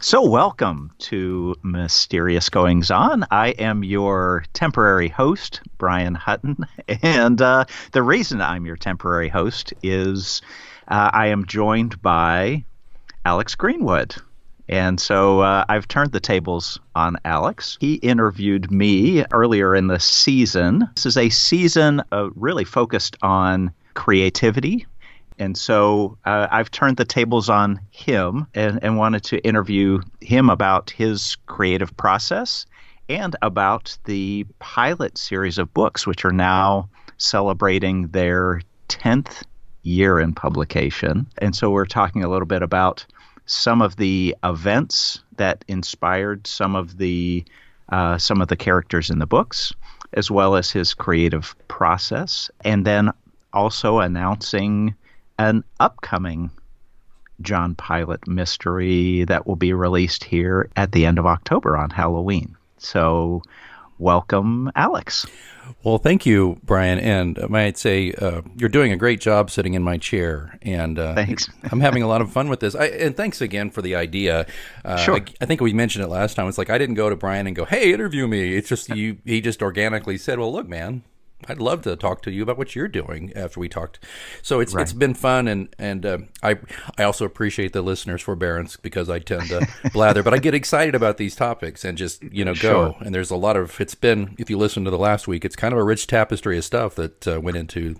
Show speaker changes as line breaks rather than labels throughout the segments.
So, welcome to Mysterious Goings On. I am your temporary host, Brian Hutton. And uh, the reason I'm your temporary host is uh, I am joined by Alex Greenwood. And so uh, I've turned the tables on Alex. He interviewed me earlier in the season. This is a season uh, really focused on creativity and so uh, I've turned the tables on him and, and wanted to interview him about his creative process and about the Pilate series of books, which are now celebrating their 10th year in publication. And so we're talking a little bit about some of the events that inspired some of the uh, some of the characters in the books, as well as his creative process, and then also announcing an upcoming John Pilate mystery that will be released here at the end of October on Halloween. So, welcome, Alex.
Well, thank you, Brian. And I might say uh, you're doing a great job sitting in my chair. And uh,
thanks.
I'm having a lot of fun with this. I, and thanks again for the idea.
Uh, sure. I,
I, think we mentioned it last time. It's like I didn't go to Brian and go, "Hey, interview me." It's just you. He just organically said, "Well, look, man, I'd love to talk to you about what you're doing after we talked. So it's right. it's been fun, and and uh, I I also appreciate the listeners' forbearance because I tend to blather, but I get excited about these topics and just you know go. Sure. And there's a lot of it's been if you listen to the last week, it's kind of a rich tapestry of stuff that uh, went into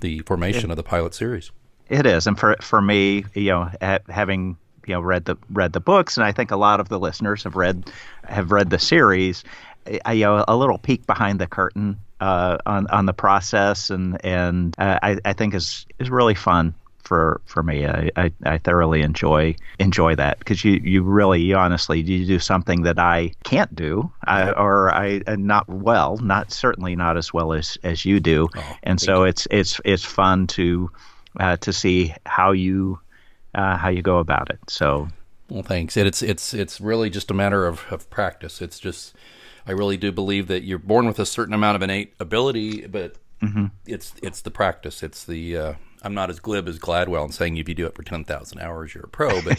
the formation it, of the Pilate series.
It is, and for for me, you know, having you know read the read the books, and I think a lot of the listeners have read have read the series. I, you know, a little peek behind the curtain uh, on on the process, and and uh, I, I think is is really fun for for me. I, I, I thoroughly enjoy enjoy that because you you really you honestly you do something that I can't do I, or I uh, not well, not certainly not as well as as you do, oh, and so you. it's it's it's fun to uh, to see how you uh, how you go about it. So.
Well, thanks. It's it's it's really just a matter of, of practice. It's just I really do believe that you're born with a certain amount of innate ability, but mm-hmm. it's it's the practice. It's the uh, I'm not as glib as Gladwell in saying if you do it for ten thousand hours, you're a pro, but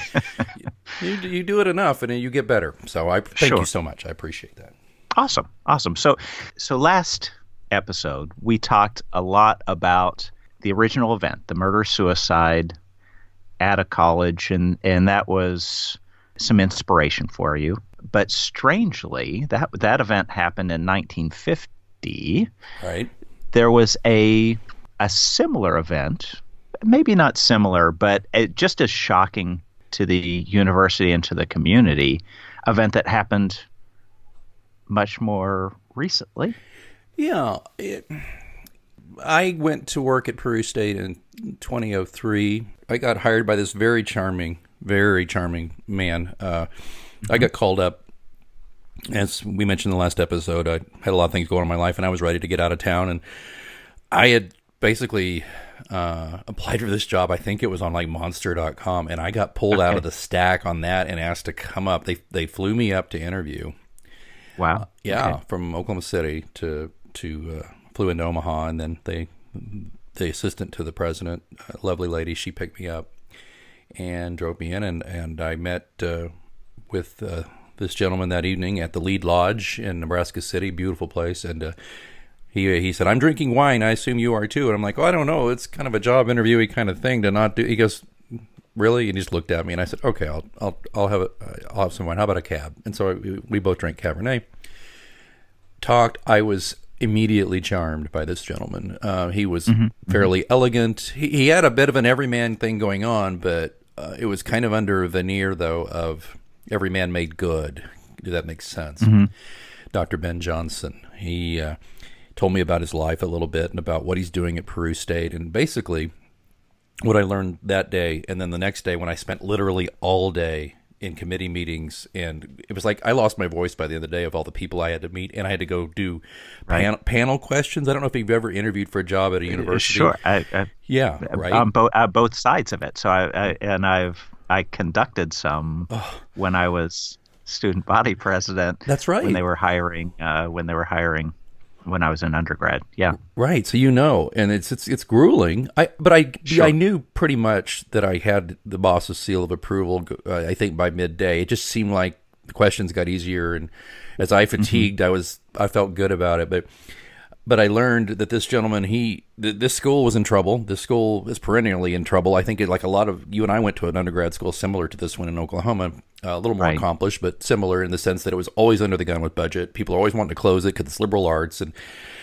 you, you, do it enough and you get better. So I thank sure. you so much. I appreciate that.
Awesome, awesome. So so last episode we talked a lot about the original event, the murder suicide at a college, and and that was some inspiration for you. But strangely, that that event happened in 1950.
Right.
There was a a similar event, maybe not similar, but just as shocking to the university and to the community, event that happened much more recently.
Yeah, it, I went to work at Peru State in 2003. I got hired by this very charming, very charming man. Uh, I got called up, as we mentioned in the last episode. I had a lot of things going on in my life, and I was ready to get out of town. And I had basically uh, applied for this job. I think it was on like Monster.com, and I got pulled okay. out of the stack on that and asked to come up. They they flew me up to interview.
Wow.
Uh, yeah, okay. from Oklahoma City to to uh, flew into Omaha, and then they the assistant to the president, lovely lady, she picked me up and drove me in, and and I met uh, with uh, this gentleman that evening at the Lied Lodge in Nebraska City, beautiful place, and uh, he he said, "I'm drinking wine. I assume you are too." And I'm like, "Oh, I don't know. It's kind of a job interviewee kind of thing to not do." He goes, "Really?" And he just looked at me, and I said, "Okay, I'll I'll I'll have a, I'll have some wine. How about a cab?" And so we, we both drank Cabernet. Talked. I was immediately charmed by this gentleman. Uh, he was mm-hmm, mm-hmm. fairly mm-hmm. elegant. He, he had a bit of an everyman thing going on, but uh, it was kind of under a veneer though of every man made good. Do that make sense? Mm-hmm. Dr. Ben Johnson. He uh, told me about his life a little bit and about what he's doing at Peru State, and basically what I learned that day, and then the next day when I spent literally all day in committee meetings, and it was like I lost my voice by the end of the day of all the people I had to meet, and I had to go do right. pan- panel questions. I don't know if you've ever interviewed for a job at a university.
Sure, I,
I, yeah, right
on both uh, both sides of it. So I, I and I've I conducted some oh. when I was student body president.
That's right.
When they were hiring, uh, when they were hiring when I was in undergrad. Yeah.
Right. So you know, and it's it's it's grueling. I but I
Sure.
I knew pretty much that I had the boss's seal of approval. Uh, I think by midday, it just seemed like the questions got easier, and as I fatigued, I was I felt good about it. But but I learned that this gentleman, he th- this school was in trouble. This school is perennially in trouble. I think it, like a lot of you and I went to an undergrad school similar to this one in Oklahoma, uh, a little more
Right.
accomplished, but similar in the sense that it was always under the gun with budget. People are always wanting to close it because it's liberal arts. And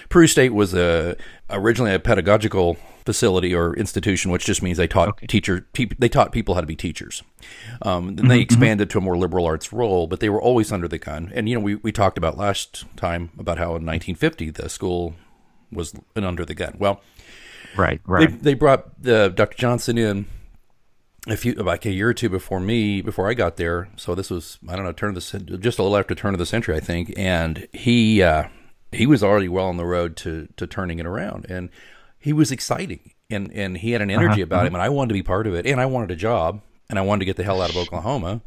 Peru State was a originally a pedagogical facility or institution, which just means they taught teacher te- they taught people how to be teachers. Um, then they expanded to a more liberal arts role, but they were always under the gun. And you know, we, we talked about last time about how in 1950 the school was an under the gun. Well,
Right.
they,
Right.
they brought uh, Dr. Johnson in a few like a year or two before me before I got there. So this was I don't know turn of the just a little after turn of the century I think, and he uh, he was already well on the road to to turning it around, and he was exciting and and he had an
Uh-huh,
energy about him, and I wanted to be part of it, and I wanted a job. And I wanted to get the hell out of Oklahoma,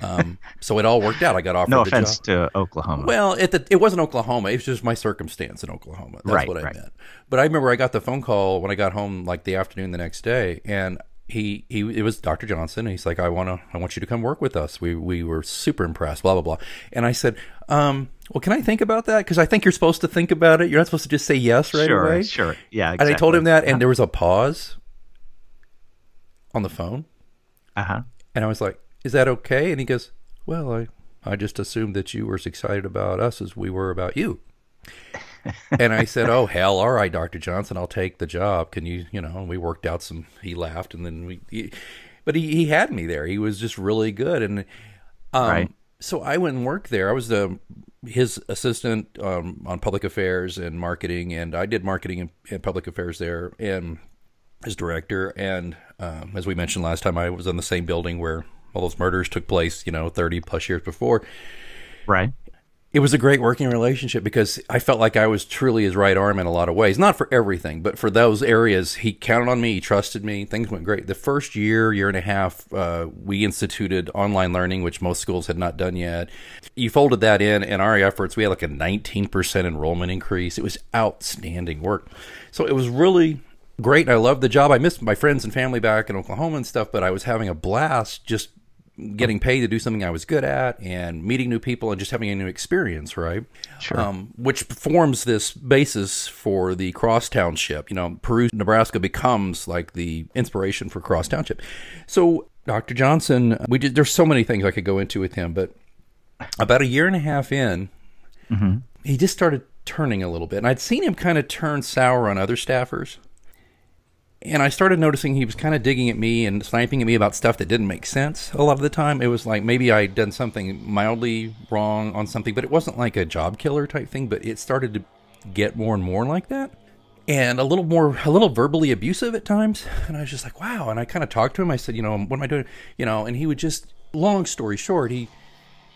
um, so it all worked out. I got offered
No offense to Oklahoma.
Well, it, the, it wasn't Oklahoma. It was just my circumstance in Oklahoma. That's
Right,
what I
right.
meant. But I remember I got the phone call when I got home, like the afternoon the next day, and he he it was Dr. Johnson. And he's like, I want to I want you to come work with us. We we were super impressed. Blah blah blah. And I said, um, well, can I think about that? Because I think you're supposed to think about it. You're not supposed to just say yes right
sure.
away.
Sure. Yeah.
And I told him that, and there was a pause on the phone.
Uh huh.
And I was like, "Is that okay?" And he goes, "Well, I I just assumed that you were as excited about us as we were about you." and I said, "Oh hell, all right, Doctor Johnson, I'll take the job. Can you, you know?" And we worked out some. He laughed, and then we. He, but he, he had me there. He was just really good, and um,
Right.
so I went and worked there. I was the his assistant um, on public affairs and marketing, and I did marketing and, and public affairs there, and his director. And um, as we mentioned last time, I was in the same building where all those murders took place. You know, thirty plus years before.
Right.
It was a great working relationship because I felt like I was truly his right arm in a lot of ways. Not for everything, but for those areas, he counted on me. He trusted me. Things went great. The first year, year and a half, uh, we instituted online learning, which most schools had not done yet. You folded that in, and our efforts, we had like a 19% enrollment increase. It was outstanding work. So it was really great. I loved the job. I missed my friends and family back in Oklahoma and stuff, but I was having a blast just getting paid to do something I was good at and meeting new people and just having a new experience, right?
Sure.
Um, which forms this basis for the Cross Township. You know, Peru, Nebraska becomes like the inspiration for Cross Township. So, Dr. Johnson, we did, there's so many things I could go into with him, but about a year and a half in, he just started turning a little bit. And I'd seen him kind of turn sour on other staffers. And I started noticing he was kind of digging at me and sniping at me about stuff that didn't make sense a lot of the time. It was like maybe I'd done something mildly wrong on something, but it wasn't like a job killer type thing, but it started to get more and more like that. And a little more, a little verbally abusive at times. And I was just like, wow. And I kind of talked to him. I said, you know, what am I doing? You know, and he would just, long story short, he,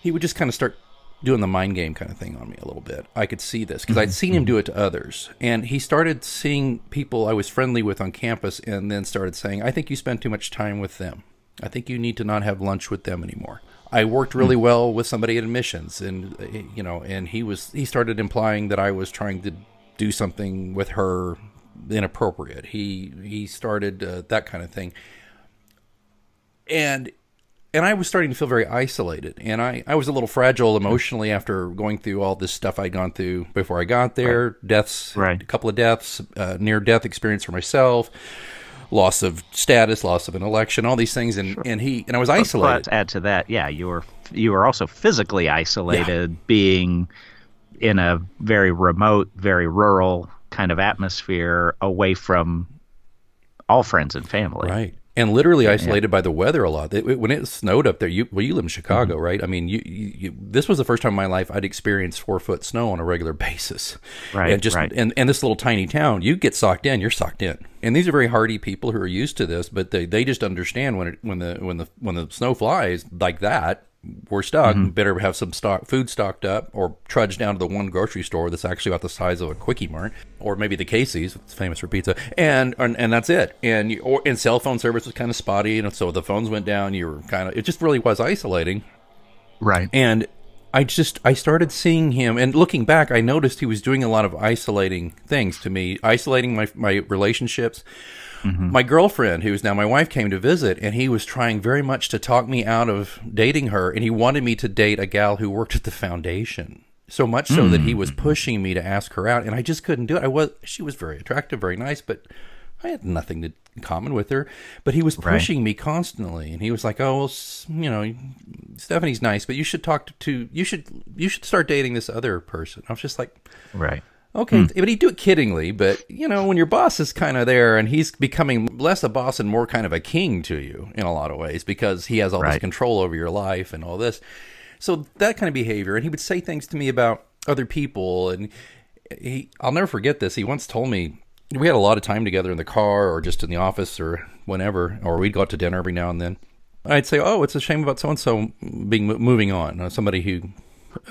he would just kind of start doing the mind game kind of thing on me a little bit. I could see this because I'd seen him do it to others. And he started seeing people I was friendly with on campus and then started saying, I think you spend too much time with them. I think you need to not have lunch with them anymore. I worked really well with somebody at admissions and uh, you know, and he was he started implying that I was trying to do something with her inappropriate. He he started uh, that kind of thing. And and I was starting to feel very isolated. And I, I was a little fragile emotionally after going through all this stuff I'd gone through before I got there. Deaths,
Right.
a couple of deaths, uh, near death experience for myself, loss of status, loss of an election, all these things. And, and he and I was isolated.
But add to that, yeah, you were you were also physically isolated, being in a very remote, very rural kind of atmosphere, away from all friends and family.
Right. And literally isolated by the weather a lot. It- when it snowed up there, you well, you live in Chicago,
Mm-hmm.
right? I mean, you, you, you this was the first time in my life I'd experienced four foot snow on a regular basis.
Right,
And just
right.
and, and this little tiny town, you get socked in, you're socked in. And these are very hardy people who are used to this, but they, they just understand when it when the when the when the snow flies like that, we're stuck.
Mm-hmm.
Better have some stock food stocked up, or trudge down to the one grocery store that's actually about the size of a quickie mart, or maybe the Casey's, it's famous for pizza, and and, and that's it. And you, or and cell phone service was kind of spotty, and so the phones went down. You were kind of it just really was isolating.
Right.
And I just I started seeing him and looking back I noticed he was doing a lot of isolating things to me isolating my my relationships mm-hmm. my girlfriend who's now my wife came to visit and he was trying very much to talk me out of dating her and he wanted me to date a gal who worked at the foundation so much so mm-hmm. that he was mm. pushing me to ask her out and I just couldn't do it I was she was very attractive very nice but I had nothing to in common with her, but he was pushing right. me constantly, and he was like, "Oh, well, you know, Stephanie's nice, but you should talk to, to you should you should start dating this other person." I was just like,
"Right."
Okay, hmm. but he'd do it kiddingly, but you know, when your boss is kind of there and he's becoming less a boss and more kind of a king to you in a lot of ways because he has all right. this control over your life and all this. So that kind of behavior, and he would say things to me about other people, and he, I'll never forget this. He once told me we had a lot of time together in the car or just in the office or whenever, or we'd go out to dinner every now and then. I'd say, "Oh, it's a shame about so and so being moving on." Uh, somebody who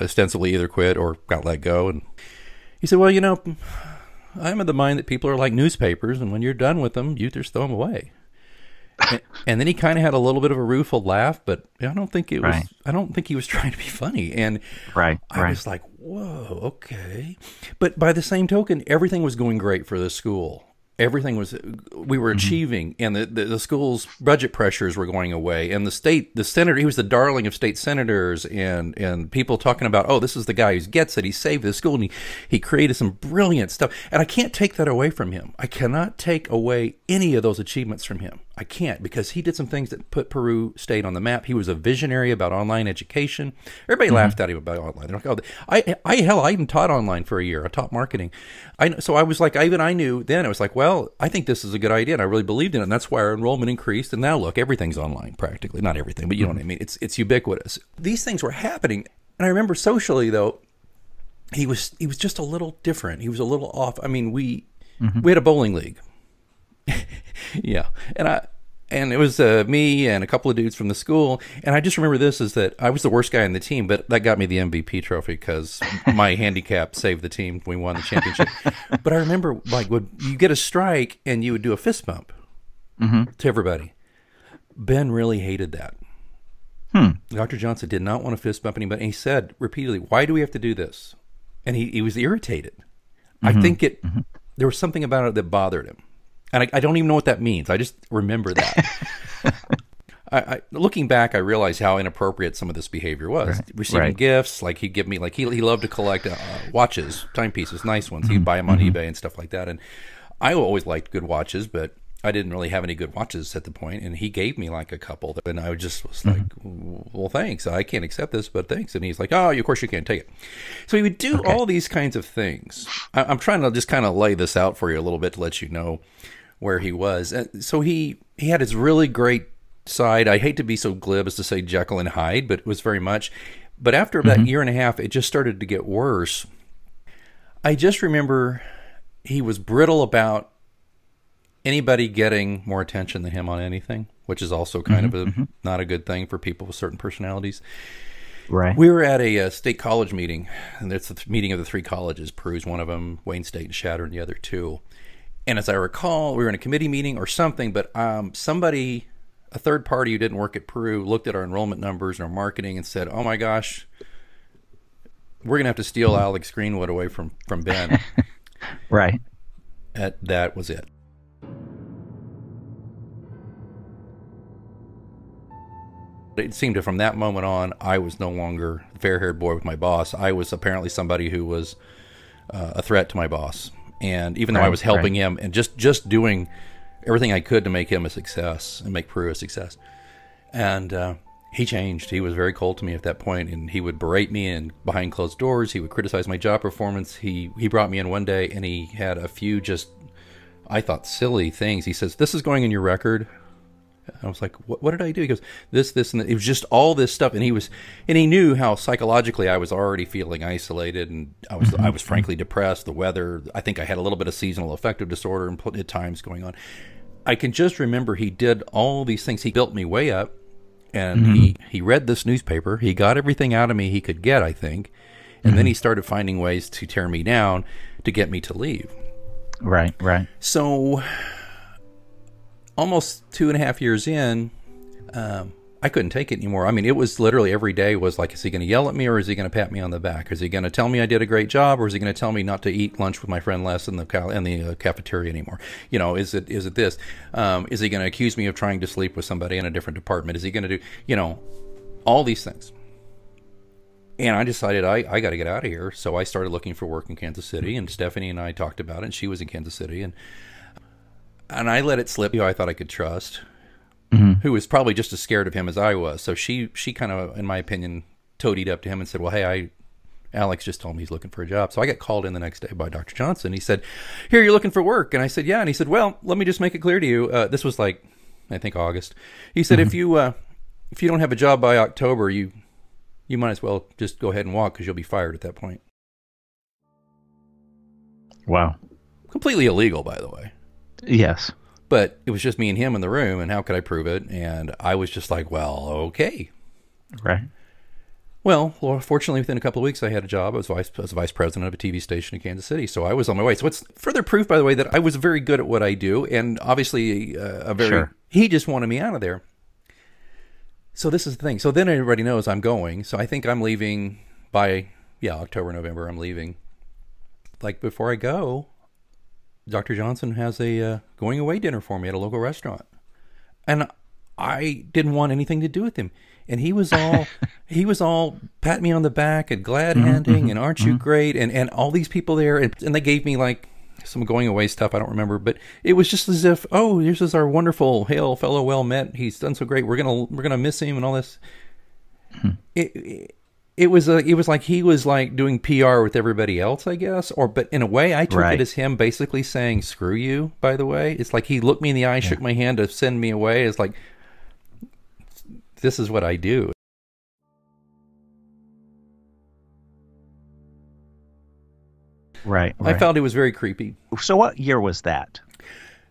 ostensibly either quit or got let go, and he said, "Well, you know, I'm of the mind that people are like newspapers, and when you're done with them, you just throw them away." and, and, then he kind of had a little bit of a rueful laugh, but I don't think it was. Right. I don't think he was trying to be funny. And
right,
I
right.
was like, "Whoa, okay." But by the same token, everything was going great for the school everything was we were mm-hmm. achieving and the, the, the, school's budget pressures were going away and the state the senator he was the darling of state senators and and people talking about oh this is the guy who gets it he saved the school and he, he created some brilliant stuff. And i can't take that away from him. I cannot take away any of those achievements from him. I can't because he did some things that put peru state on the map. He was a visionary about online education. Everybody mm-hmm. laughed at him about online. They're like, oh, I, I hell i even taught online for a year. I taught marketing I, so i was like I, even i knew then I was like well I think this is a good idea, and I really believed in it, and that's why our enrollment increased. And now look, everything's online practically, not everything, but you know what I mean. It's it's ubiquitous. These things were happening, and I remember socially though, he was he was just a little different. He was a little off. I mean, we mm-hmm. we had a bowling league, yeah, and I and it was uh, me and a couple of dudes from the school. And I just remember this is that I was the worst guy in the team, but that got me the MVP trophy because my handicap saved the team. We won the championship. but I remember like would you get a strike and you would do a fist bump mm-hmm. to everybody. Ben really hated that. Hmm. Dr. Johnson did not want to fist bump anybody. And he said repeatedly, "Why do we have to do this?" And he, he was irritated. Mm-hmm. I think it. Mm-hmm. There was something about it that bothered him and I, I, don't even know what that means. I just remember that. I, I, looking back, I realize how inappropriate some of this behavior was. Right. Receiving right. gifts, like he'd give me, like he he loved to collect uh, watches, timepieces, nice ones. He'd buy them on mm-hmm. eBay and stuff like that. And I always liked good watches, but I didn't really have any good watches at the point. point, and he gave me like a couple, and I just was like, mm-hmm. "Well, thanks. I can't accept this, but thanks." And he's like, "Oh, of course you can't take it." So he would do okay. all these kinds of things. I, I'm trying to just kind of lay this out for you a little bit to let you know where he was. So he he had his really great side. I hate to be so glib as to say Jekyll and Hyde, but it was very much. But after about mm-hmm. a year and a half, it just started to get worse. I just remember he was brittle about anybody getting more attention than him on anything, which is also kind mm-hmm, of a mm-hmm. not a good thing for people with certain personalities.
Right.
We were at a, a, uh, state college meeting, and it's the meeting of the three colleges. Peru's one of them, Wayne State and Chadron, and the other two. And as I recall, we were in a committee meeting or something, but um, somebody, a third party who didn't work at Peru, looked at our enrollment numbers and our marketing and said, "Oh my gosh, we're gonna have to steal Alex Greenwood away from from Ben."
right.
At, that was it. It seemed to from that moment on, I was no longer fair-haired boy with my boss. I was apparently somebody who was uh, a threat to my boss and even though I was helping right. him and just just doing everything I could to make him a success and make Peru a success, and uh, he changed. He was very cold to me at that point, and he would berate me and behind closed doors. He would criticize my job performance. He he brought me in one day, and he had a few just I thought silly things. He says, "This is going in your record." I was like, what, what, did I do? He goes, this, this, and it was just all this stuff. And he was, and he knew how psychologically I was already feeling isolated, and I was, mm-hmm. I was frankly depressed. The weather, I think I had a little bit of seasonal affective disorder and at times going on. I can just remember he did all these things. He built me way up, and mm-hmm. he he read this newspaper. He got everything out of me he could get, I think, and mm-hmm. then he started finding ways to tear me down to get me to leave.
Right, right.
So almost two and a half years in, um, I couldn't take it anymore. I mean, it was literally every day was like, is he going to yell at me or is he going to pat me on the back? Is he going to tell me I did a great job or is he going to tell me not to eat lunch with my friend Les in the in the uh, cafeteria anymore? You know, is it is it this? Um, is he going to accuse me of trying to sleep with somebody in a different department? Is he going to do you know all these things? And I decided I, I got to get out of here. So I started looking for work in Kansas City. And Stephanie and I talked about it. And she was in Kansas City. And and I let it slip who I thought I could trust, mm-hmm. who was probably just as scared of him as I was. So she she kind of, in my opinion, toadied up to him and said, "Well, hey, I." Alex just told me he's looking for a job. So I got called in the next day by Dr. Johnson. He said, Here, you're looking for work. And I said, Yeah. And he said, Well, let me just make it clear to you. Uh, this was like, I think August. He said, mm-hmm. If you uh, if you don't have a job by October, you you might as well just go ahead and walk because you'll be fired at that point.
Wow.
Completely illegal, by the way.
Yes.
But it was just me and him in the room, and how could I prove it? And I was just like, well, okay.
Right.
Well, well, fortunately, within a couple of weeks, I had a job. I was vice, I was vice president of a TV station in Kansas City, so I was on my way. So it's further proof, by the way, that I was very good at what I do, and obviously, uh, a very. Sure. He just wanted me out of there. So this is the thing. So then everybody knows I'm going. So I think I'm leaving by yeah October November. I'm leaving. Like before I go, Dr. Johnson has a uh, going away dinner for me at a local restaurant, and I didn't want anything to do with him. And he was all he was all pat me on the back and glad mm-hmm, handing mm-hmm, and aren't mm-hmm. you great and and all these people there and, and they gave me like some going away stuff I don't remember, but it was just as if oh this is our wonderful hail fellow well met he's done so great we're gonna we're gonna miss him and all this. Hmm. It, it, it was a, it was like he was like doing PR with everybody else, I guess. Or, but in a way, I took right. it as him basically saying "screw you." By the way, it's like he looked me in the eye, yeah. shook my hand to send me away. It's like this is what I do.
Right, right.
I found it was very creepy.
So, what year was that?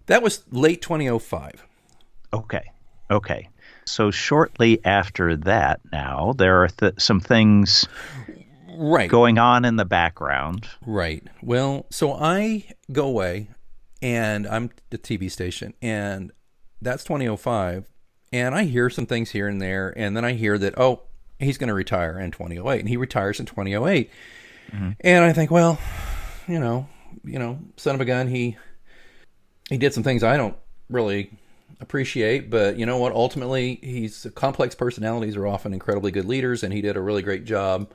That was late 2005.
Okay. Okay. So shortly after that, now there are th- some things
right
going on in the background.
Right. Well, so I go away, and I'm the TV station, and that's 2005, and I hear some things here and there, and then I hear that oh he's going to retire in 2008, and he retires in 2008, mm-hmm. and I think well, you know, you know, son of a gun, he he did some things I don't really appreciate, but you know what? Ultimately, he's complex personalities are often incredibly good leaders, and he did a really great job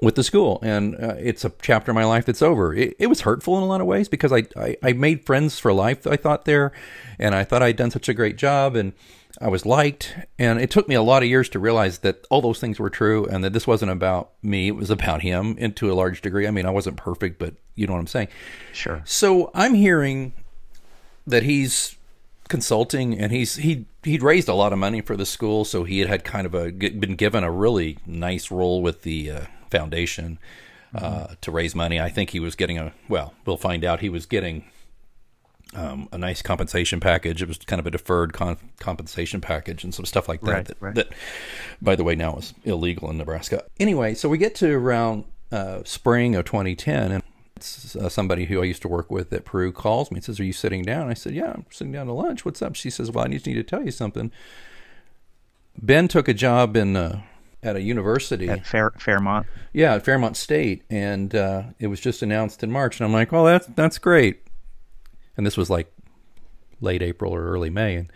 with the school. And uh, it's a chapter of my life that's over. It, it, was hurtful in a lot of ways because I, I, I made friends for life. I thought there, and I thought I'd done such a great job, and I was liked. And it took me a lot of years to realize that all those things were true, and that this wasn't about me. It was about him, and to a large degree. I mean, I wasn't perfect, but you know what I'm saying.
Sure.
So I'm hearing that he's consulting, and he's he he'd raised a lot of money for the school, so he had had kind of a been given a really nice role with the uh, foundation uh, mm-hmm. to raise money. I think he was getting a well, we'll find out. He was getting um, a nice compensation package. It was kind of a deferred con- compensation package and some stuff like that.
Right,
that,
right.
that, by the way, now is illegal in Nebraska. Anyway, so we get to around uh, spring of 2010, and uh, somebody who I used to work with at Peru calls me and says, "Are you sitting down?" I said, "Yeah, I'm sitting down to lunch. What's up?" She says, "Well, I just need to tell you something. Ben took a job in uh, at a university
at Fair, Fairmont.
Yeah, at Fairmont State, and uh, it was just announced in March. And I'm like, "Well, that's that's great." And this was like late April or early May, and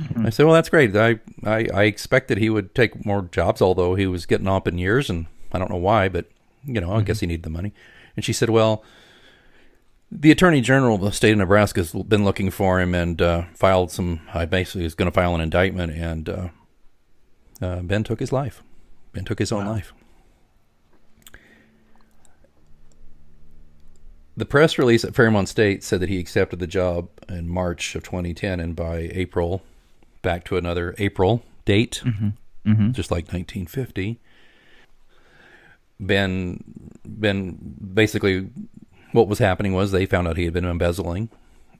mm-hmm. I said, "Well, that's great. I, I I expected he would take more jobs, although he was getting up in years, and I don't know why, but you know, I mm-hmm. guess he needed the money." And she said, Well, the attorney general of the state of Nebraska has been looking for him and uh, filed some. I basically was going to file an indictment, and uh, uh, Ben took his life. Ben took his own wow. life. The press release at Fairmont State said that he accepted the job in March of 2010, and by April, back to another April date, mm-hmm. Mm-hmm. just like 1950, Ben Ben basically what was happening was they found out he had been embezzling.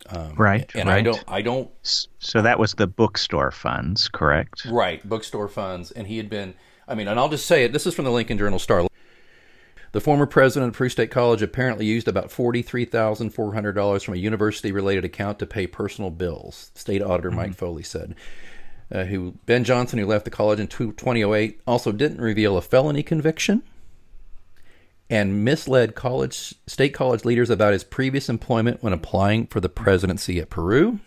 Um, right.
And
right.
I don't I don't
So that was the bookstore funds, correct?
Right, bookstore funds and he had been I mean, and I'll just say it, this is from the Lincoln Journal Star. The former president of Peru State College apparently used about $43,400 from a university related account to pay personal bills, state auditor mm-hmm. Mike Foley said. uh, who Ben Johnson, who left the college in 2008, also didn't reveal a felony conviction and misled college state college leaders about his previous employment when applying for the presidency at Peru.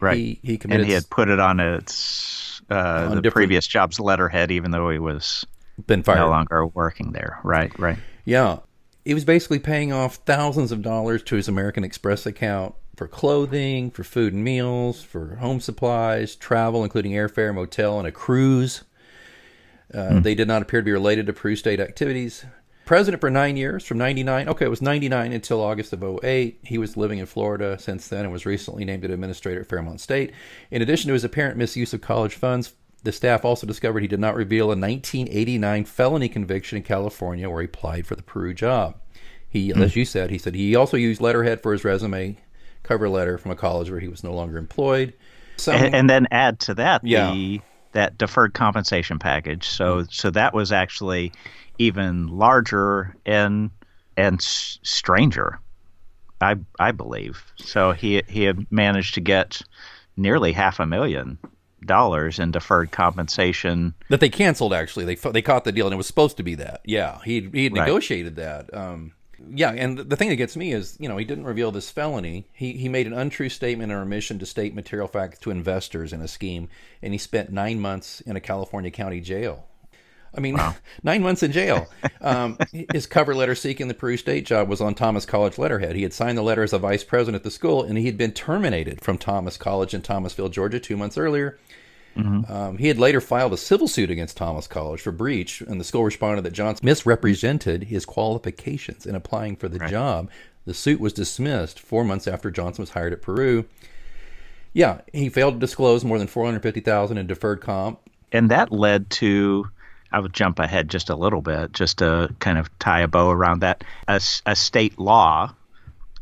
Right.
He, he committed
and he had put it on its uh,
On
the previous job's letterhead, even though he was
been fired.
no longer working there. Right. Right.
Yeah. He was basically paying off thousands of dollars to his American Express account for clothing, for food and meals, for home supplies, travel, including airfare, motel, and a cruise. Uh, They did not appear to be related to Peru state activities. President for nine years, from 99. Okay, it was 99 until August of 08. He was living in Florida since then and was recently named an administrator at Fairmont State. In addition to his apparent misuse of college funds, the staff also discovered he did not reveal a 1989 felony conviction in California where he applied for the Peru job. He, hmm. as you said, he said he also used letterhead for his resume cover letter from a college where he was no longer employed. Some,
and, and then add to that
Yeah.
the that deferred compensation package. So hmm. so that was actually even larger and and stranger. I I believe. So he he had managed to get nearly half a million dollars in deferred compensation.
that they canceled actually they they caught the deal and it was supposed to be that yeah he he
Right.
negotiated that um yeah and the thing that gets me is you know he didn't reveal this felony he he made an untrue statement or omission to state material facts to investors in a scheme and he spent nine months in a california county jail I mean, nine months in jail. Um, his cover letter seeking the Peru State job was on Thomas College letterhead. He had signed the letter as a vice president at the school, and he had been terminated from Thomas College in Thomasville, Georgia, two months earlier. Um, he had later filed a civil suit against Thomas College for breach, and the school responded that Johnson misrepresented his qualifications in applying for the job. The suit was dismissed four months after Johnson was hired at Peru. Yeah, he failed to disclose more than four hundred fifty thousand in deferred comp.
and that led to I would jump ahead just a little bit, just to kind of tie a bow around that. A state law,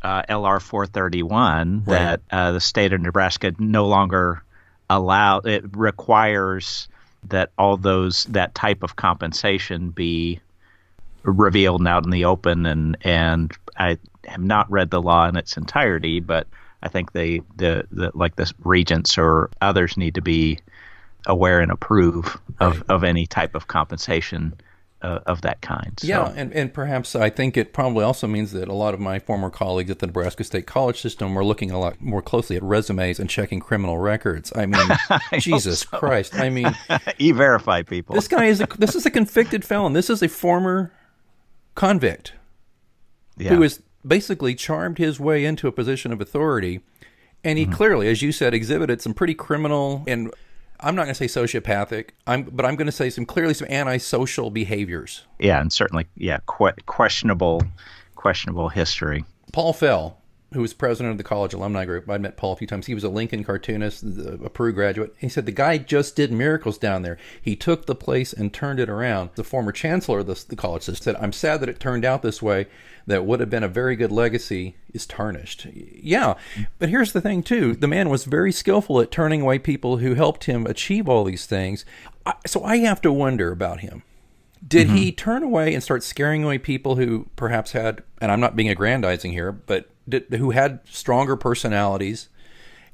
uh, LR 431, that uh, the state of Nebraska no longer allow. It requires that all those that type of compensation be revealed and out in the open. And and I have not read the law in its entirety, but I think they the, the like the regents or others need to be aware and approve of, of any type of compensation uh, of that kind. So,
Yeah, and, and perhaps I think it probably also means that a lot of my former colleagues at the Nebraska State College system were looking a lot more closely at resumes and checking criminal records. I mean, Jesus Christ! I mean,
e-verify people.
this guy is a, this is a convicted felon. This is a former convict
yeah.
who has basically charmed his way into a position of authority, and he clearly, as you said, exhibited some pretty criminal and I'm not going to say sociopathic. I'm, but I'm going to say some clearly some antisocial behaviors.
yeah, and certainly, yeah, que- questionable, questionable history.
Paul Fell, who was president of the college alumni group, I met Paul a few times. He was a Lincoln cartoonist, a Peru graduate. He said the guy just did miracles down there. He took the place and turned it around. The former chancellor of the, the college said, "I'm sad that it turned out this way. That would have been a very good legacy is tarnished." Yeah, but here's the thing too: the man was very skillful at turning away people who helped him achieve all these things. I, so I have to wonder about him. Did mm-hmm. he turn away and start scaring away people who perhaps had, and I'm not being aggrandizing here, but did, who had stronger personalities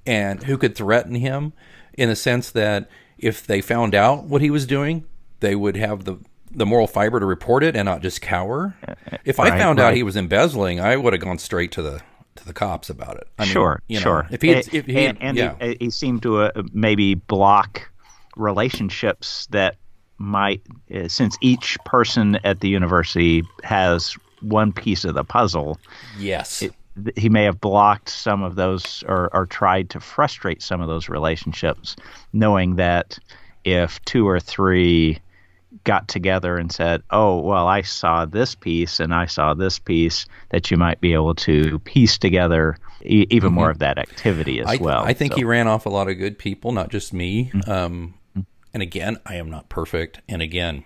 and who could threaten him in the sense that if they found out what he was doing, they would have the the moral fiber to report it and not just cower. If I
Right,
found out he was embezzling, I would have gone straight to the to the cops about it. I mean,
sure,
you know,
sure.
If he, had,
and
if he,
and, and
yeah,
he, he seemed to uh, maybe block relationships that might, uh, since each person at the university has one piece of the puzzle,
yes,
th- he may have blocked some of those or, or tried to frustrate some of those relationships, knowing that if two or three got together and said, "Oh, well, I saw this piece and I saw this piece," that you might be able to piece together e- even more of that activity as
Mm-hmm. I,
well.
I think
So-
he ran off a lot of good people, not just me.
Mm-hmm.
Um, and again, I am not perfect. And again,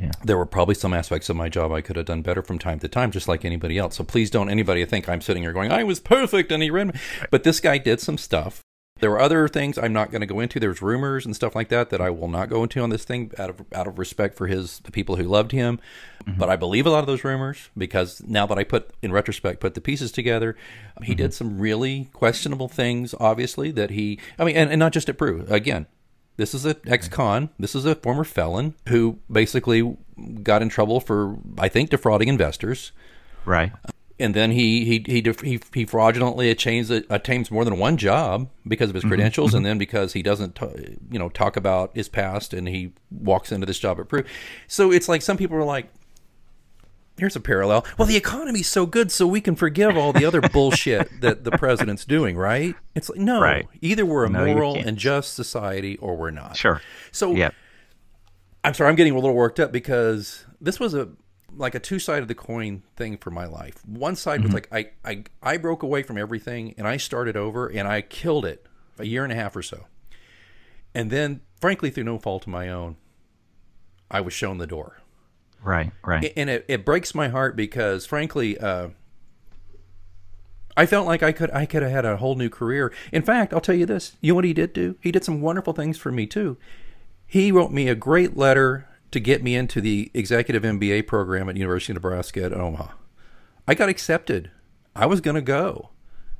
Yeah.
there were probably some aspects of my job I could have done better from time to time, just like anybody else. So please don't anybody think I'm sitting here going, I was perfect and he ran. me." But this guy did some stuff. There were other things I'm not going to go into. There's rumors and stuff like that that I will not go into on this thing out of out of respect for his the people who loved him. Mm-hmm. But I believe a lot of those rumors because now that I put in retrospect put the pieces together, he did mm-hmm. some really questionable things. Obviously, that he I mean, and, and not just at Peru again. This is an ex-con. This is a former felon who basically got in trouble for, I think, defrauding investors
Right.
Uh, and then he he he def- he, he fraudulently attains uh, attains more than one job because of his mm-hmm. credentials, and mm-hmm. then because he doesn't you know talk about his past, and he walks into this job at Peru. So it's like some people are like. Here's a parallel. Well, the economy's so good, so we can forgive all the other bullshit that the president's doing, right? It's like no.
Right.
Either we're a
No,
moral and just society, or we're not.
Sure.
So
Yep.
I'm sorry, I'm getting a little worked up because this was a like a two sided of the coin thing for my life. One side was mm-hmm. like I, I I broke away from everything and I started over and I killed it a year and a half or so. And then, frankly, through no fault of my own, I was shown the door.
Right. Right.
And it, it breaks my heart because, frankly, uh, I felt like I could I could have had a whole new career. In fact, I'll tell you this. You know what he did do? He did some wonderful things for me too. He wrote me a great letter to get me into the executive MBA program at University of Nebraska at Omaha. I got accepted. I was going to go.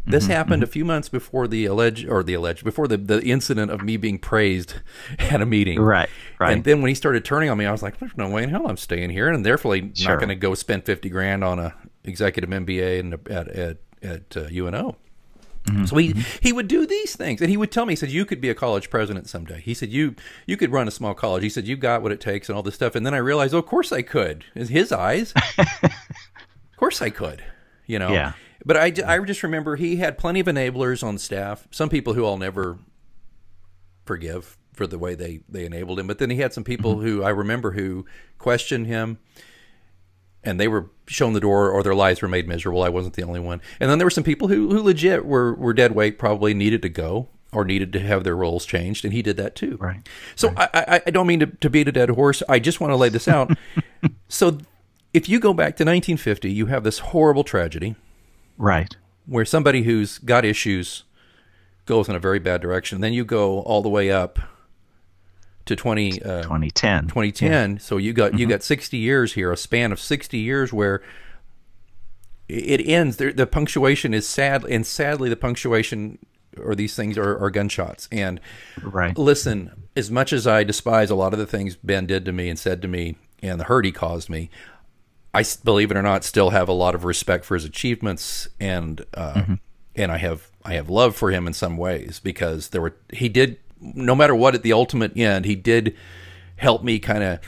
This happened a few months before the alleged or the alleged before the, the incident of me being praised at a meeting.
Right, right.
And then when he started turning on me, I was like, "There's no way in hell I'm staying here," and therefore
Sure.
not going to go spend fifty grand on a executive MBA in, at at at uh, UNO.
Mm-hmm.
So he he would do these things, and he would tell me. He said, "You could be a college president someday." He said, "You you could run a small college." He said, "You got what it takes," and all this stuff. And then I realized, oh, of course I could. In his eyes, of course I could. You know.
Yeah.
But I, I just remember he had plenty of enablers on staff. Some people who I'll never forgive for the way they, they enabled him. But then he had some people mm-hmm. who I remember who questioned him and they were shown the door or their lives were made miserable. I wasn't the only one. And then there were some people who, who legit were, were dead weight, probably needed to go or needed to have their roles changed. And he did that too.
Right.
So I, I, I don't mean to, to beat a dead horse. I just want to lay this out. so if you go back to 1950, you have this horrible tragedy
Right.
where somebody who's got issues goes in a very bad direction. Then you go all the way up to 20, uh,
2010.
2010. So you got you got 60 years here, a span of 60 years where it ends. There, the punctuation is sad, and sadly, the punctuation or these things are, are gunshots. And
Right.
listen, as much as I despise a lot of the things Ben did to me and said to me, and the hurt he caused me, I believe it or not still have a lot of respect for his achievements and uh, and I have I have love for him in some ways because there were he did no matter what at the ultimate end he did help me kind of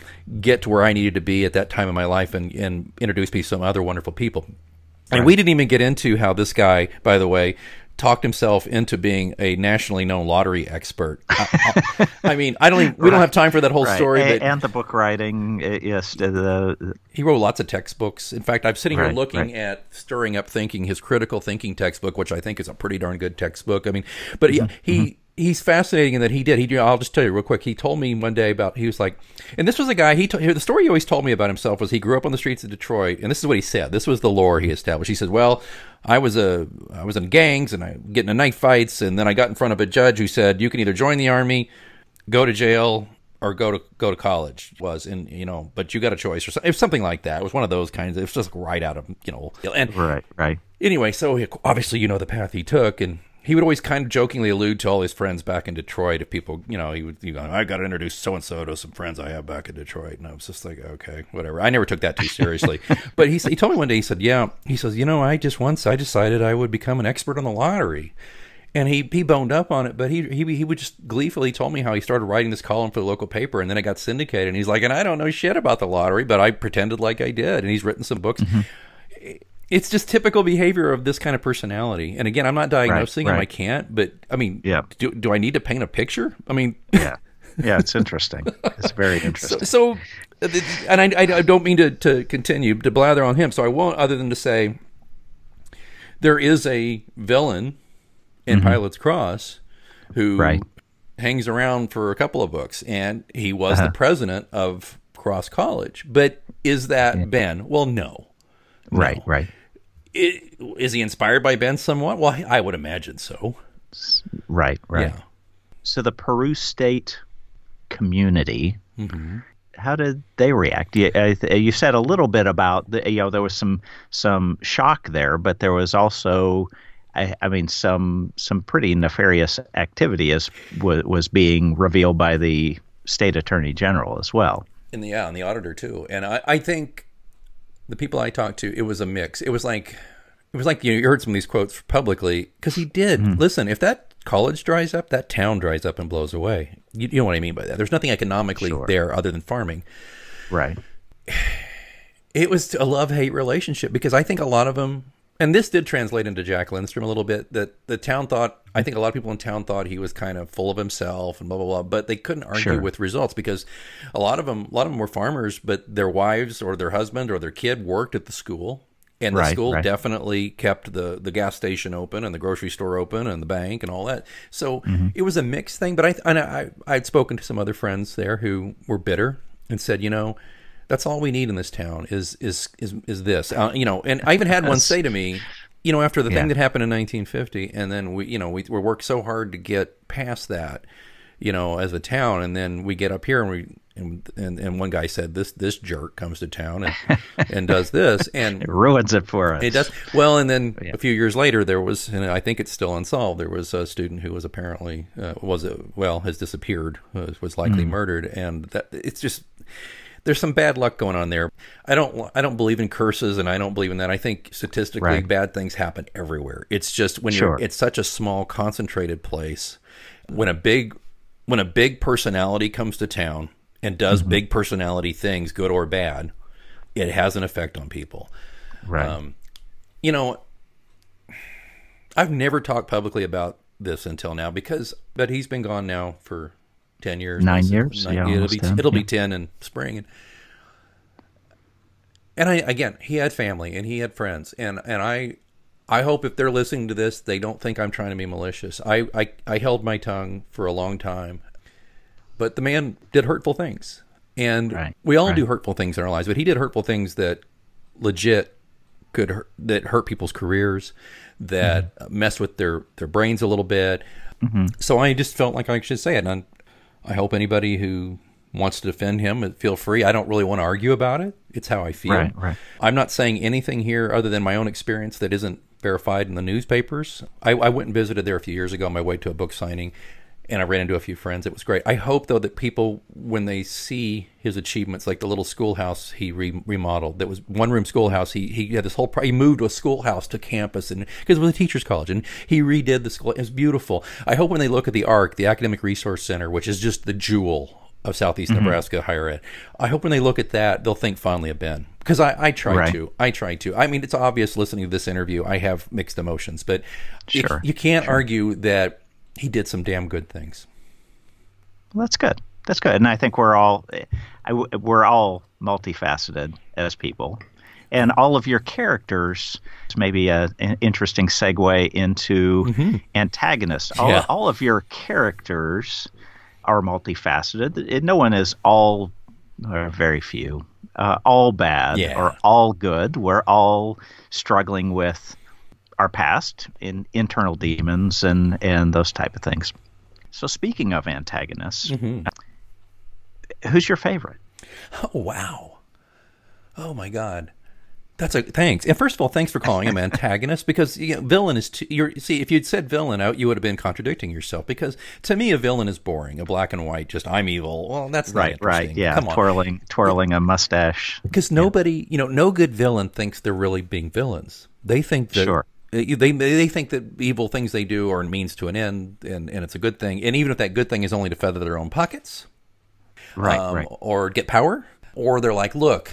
get to where I needed to be at that time in my life and and introduce me to some other wonderful people. And we didn't even get into how this guy, by the way, talked himself into being a nationally known lottery expert. I, I- I mean, I don't even, we don't have time for that whole
Right.
story,
A-
but
and the book writing, uh, yes, the,
he wrote lots of textbooks. In fact, I'm sitting here looking
right.
at Stirring Up Thinking, his critical thinking textbook, which I think is a pretty darn good textbook. I mean, but he,
Mm-hmm.
he he's fascinating in that he did. He I'll just tell you real quick. He told me one day about he was like, and this was a guy. He told the story he always told me about himself was he grew up on the streets of Detroit, and this is what he said. This was the lore he established. He said, "Well, I was a I was in gangs and I getting in knife fights, and then I got in front of a judge who said you can either join the army, go to jail." Or go to go to college was in you know, but you got a choice or something. Something like that. It was one of those kinds. It was just right out of you know. And
right, right.
anyway, so obviously you know the path he took, and he would always kind of jokingly allude to all his friends back in Detroit. If people, you know, he would, you know, I got to introduce so and so to some friends I have back in Detroit, and I was just like, okay, whatever. I never took that too seriously, but he he told me one day, he said, yeah, he says, you know, I just once I decided I would become an expert on the lottery. And he, he boned up on it, but he, he he would just gleefully told me how he started writing this column for the local paper, and then it got syndicated. And he's like, and I don't know shit about the lottery, but I pretended like I did. And he's written some books mm-hmm. It's just typical behavior of this kind of personality. And again, I'm not diagnosing him.
right.
I can't. But I mean,
Yeah.
do, do I need to paint a picture? I mean,
Yeah, yeah. It's interesting. It's very interesting.
so uh, and I, I, I don't mean to, to continue to blather on him. So I won't, other than to say there is a villain in Pilate's Cross who
Mm-hmm. Right.
hangs around for a couple of books, and he was
Uh-huh.
the president of Cross College. But is that Ben? Well, no.
right, right.
I- Is he inspired by Ben somewhat? Well, I would imagine so.
Right, right.
Yeah.
So the Peru State community,
Mm-hmm.
how did they react? You, you said a little bit about the, you know there was some some shock there, but there was also, I, I mean, some some pretty nefarious activity as was, was being revealed by the state attorney general as well.
And the, yeah, and the auditor too. And I, I think the people I talked to, it was a mix. It was like, it was like you, know, you heard some of these quotes publicly because he did mm-hmm. listen. If that college dries up, that town dries up and blows away. You, you know what I mean by that? There's nothing economically
Sure.
there other than farming.
Right.
It was a love hate relationship because I think a lot of them, and this did translate into Jack Lindstrom a little bit. That the town thought, I think a lot of people in town thought he was kind of full of himself and blah blah blah. But they couldn't argue
Sure.
with results because a lot of them, a lot of them were farmers, but their wives or their husband or their kid worked at the school. And the
Right,
school
right.
definitely kept the, the gas station open and the grocery store open and the bank and all that. So
Mm-hmm.
it was a mixed thing. But I, and I I'd spoken to some other friends there who were bitter and said, you know, that's all we need in this town is is is is this. Uh, you know, and I even had one say to me, you know, after the
Yeah.
thing that happened in 1950, and then we, you know, we we worked so hard to get past that, you know, as a town, and then we get up here and we. And, and and one guy said this this jerk comes to town and and does this and
It ruins it for us.
it does well, and then a few years later, there was, and I think it's still unsolved. There was a student who was apparently uh, was uh, well has disappeared, was, was likely murdered, and that it's just there's some bad luck going on there. I don't I don't believe in curses, and I don't believe in that. I think statistically,
Right.
bad things happen everywhere. It's just when
Sure.
you're it's such a small, concentrated place. When a big when a big personality comes to town and does
Mm-hmm.
big personality things, good or bad, it has an effect on people
right.
um, you know, I've never talked publicly about this until now because, but he's been gone now for ten years,
Nine years?
Nine-
Yeah,
it'll be
10,
it'll
yeah.
be ten in spring, and and I again, he had family and he had friends, and and I. I hope if they're listening to this, they don't think I'm trying to be malicious. I, I, I held my tongue for a long time, but the man did hurtful things. And
Right,
we all
right.
do hurtful things in our lives, but he did hurtful things that legit could hurt, that hurt people's careers, that
Mm-hmm.
mess with their their brains a little bit. So I just felt like I should say it, and I hope anybody who wants to defend him uh, feel free. I don't really want to argue about it. It's how I feel.
Right, right.
I'm not saying anything here other than my own experience that isn't verified in the newspapers. I, I went and visited there a few years ago on my way to a book signing, and I ran into a few friends. It was great. I hope though that people, when they see his achievements, like the little schoolhouse he re- remodeled, that was one room schoolhouse. He he had this whole. Pro- he moved a schoolhouse to campus, and because it was a teachers' college, and he redid the school. It was beautiful. I hope when they look at the ARC, the Academic Resource Center, which is just the jewel of Southeast mm-hmm. Nebraska higher ed. I hope when they look at that, they'll think fondly of Ben because I, I try
Right.
to. I try to. I mean, it's obvious listening to this interview, I have mixed emotions, but
Sure,
you, can't argue that he did some damn good things.
Well, that's good. That's good. And I think we're all I we're all multifaceted as people. And all of your characters is maybe a, an interesting segue into antagonists. All,
Yeah.
all of your characters are multifaceted. No one is all, or very few, uh, all bad
Yeah.
or all good. We're all struggling with our past in internal demons and, and those type of things. So speaking of antagonists, mm-hmm. who's your favorite?
Oh wow! Oh my god, that's a thanks. And first of all, thanks for calling him antagonist because you know, villain is too, you're see if you'd said villain out, you would have been contradicting yourself because to me a villain is boring, a black and white, just I'm evil. Well, that's not
Right, right, yeah,
Come on.
twirling twirling a mustache.
Because nobody, you know, no good villain thinks they're really being villains. They think that
Sure.
They they think that evil things they do are means to an end, and, and it's a good thing. And even if that good thing is only to feather their own pockets,
Right,
um,
right.
or get power, or they're like, look,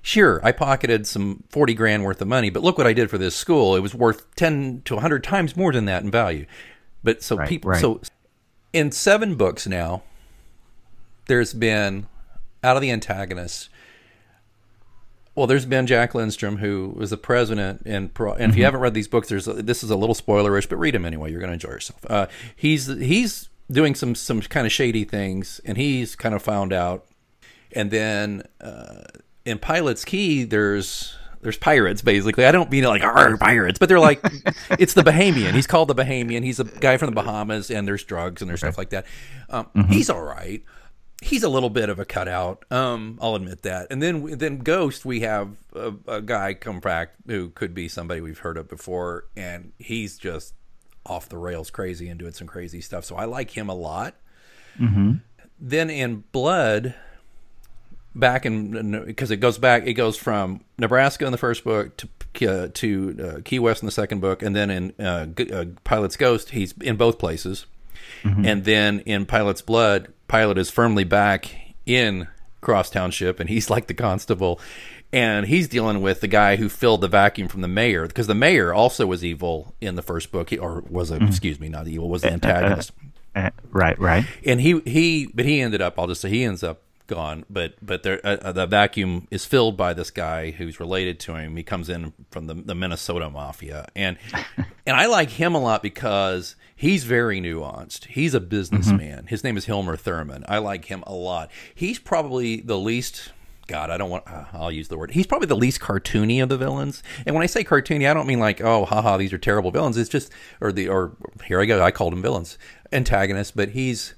sure, I pocketed some forty grand worth of money, but look what I did for this school. It was worth ten to hundred times more than that in value. But so
Right,
people,
right.
so in seven books now, there's been out of the antagonists. Well, there's Ben Jack Lindstrom, who was the president, and pro, and if
Mm-hmm.
you haven't read these books, there's this is a little spoilerish, but read them anyway. You're going to enjoy yourself. Uh, he's he's doing some some kind of shady things, and he's kind of found out. And then uh, in Pilate's Key, there's there's pirates basically. I don't mean like pirates, but they're like it's the Bahamian. He's called the Bahamian. He's a guy from the Bahamas, and there's drugs and there's stuff like that. Um, mm-hmm. He's all right. He's a little bit of a cutout. Um, I'll admit that. And then then Ghost, we have a, a guy come back who could be somebody we've heard of before, and he's just off the rails crazy and doing some crazy stuff. So I like him a lot.
Mm-hmm.
Then in Blood, back in because it goes back, it goes from Nebraska in the first book to uh, to uh, Key West in the second book, and then in uh, uh Pilate's Ghost, he's in both places. Mm-hmm. And then in Pilate's Blood, Pilate is firmly back in Cross Township, and he's like the constable and he's dealing with the guy who filled the vacuum from the mayor because the mayor also was evil in the first book, or was a, mm-hmm. excuse me, not evil, was the antagonist.
Uh, uh, right, right.
And he he, but he ended up. I'll just say he ends up gone. But but there, uh, uh the vacuum is filled by this guy who's related to him. He comes in from the, the Minnesota mafia, and and I like him a lot because he's very nuanced. He's a businessman. Mm-hmm. His name is Hilmer Thurman. I like him a lot. He's probably the least God, I don't want. Uh, I'll use the word. He's probably the least cartoony of the villains. And when I say cartoony, I don't mean like, oh, haha, these are terrible villains. It's just, or the, or here I go. I called him villains, antagonists. But he's,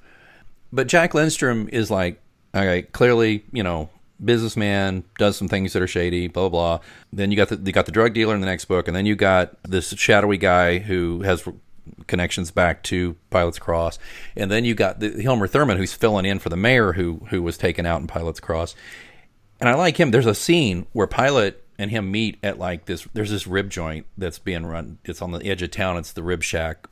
but Jack Lindstrom is like, okay, clearly, you know, businessman does some things that are shady, blah blah. blah. Then you got the you got the drug dealer in the next book, and then you got this shadowy guy who has connections back to Pilate's Cross, and then you got the Hilmer Thurman who's filling in for the mayor who who was taken out in Pilate's Cross, and I like him. There's a scene where Pilate and him meet at like this. There's this rib joint that's being run. It's on the edge of town. It's the Rib Shack,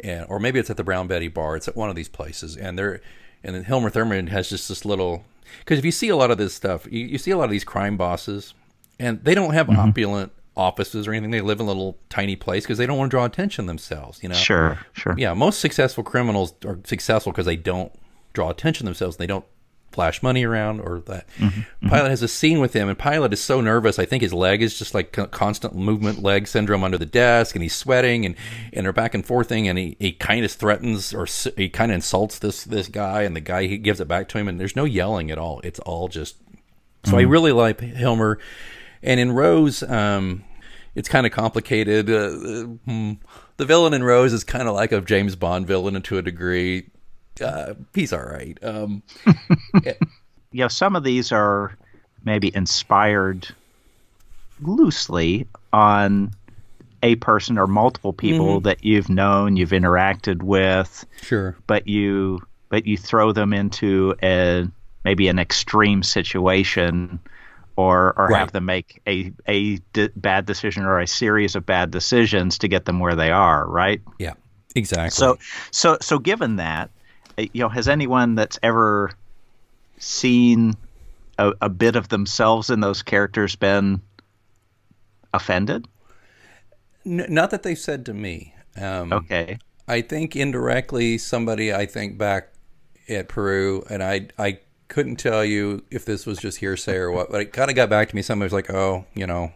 and or maybe it's at the Brown Betty Bar. It's at one of these places, and they're and then Hilmer Thurman has just this little. Because if you see a lot of this stuff, you, you, see a lot of these crime bosses, and they don't have mm-hmm. opulent offices or anything. They live in a little tiny place because they don't want to draw attention themselves. You know.
Sure. Sure.
Yeah. Most successful criminals are successful because they don't draw attention themselves. They don't flash money around or that. Mm-hmm. Pilate has a scene with him, and Pilate is so nervous. I think his leg is just like constant movement leg syndrome under the desk, and he's sweating, and and they're back and forthing, and he, he kind of threatens or he kind of insults this this guy, and the guy he gives it back to him, and there's no yelling at all. It's all just. So mm-hmm. I really like Hilmer, and in Rose, um, it's kind of complicated. Uh, uh, hmm, the villain in Rose is kind of like a James Bond villain to a degree uh, he's all right. Um,
yeah, some of these are maybe inspired loosely on a person or multiple people mm-hmm. that you've known, you've interacted with.
Sure.
But you but you throw them into a maybe an extreme situation or or right. have them make a a d- bad decision or a series of bad decisions to get them where they are, right?
Yeah. Exactly.
So so so given that, you know, has anyone that's ever seen a, a bit of themselves in those characters been offended?
N- not that they said to me.
Um, okay.
I think indirectly, somebody I think back at Peru, and I I couldn't tell you if this was just hearsay or what, but it kind of got back to me. Somebody was like, "Oh, you know,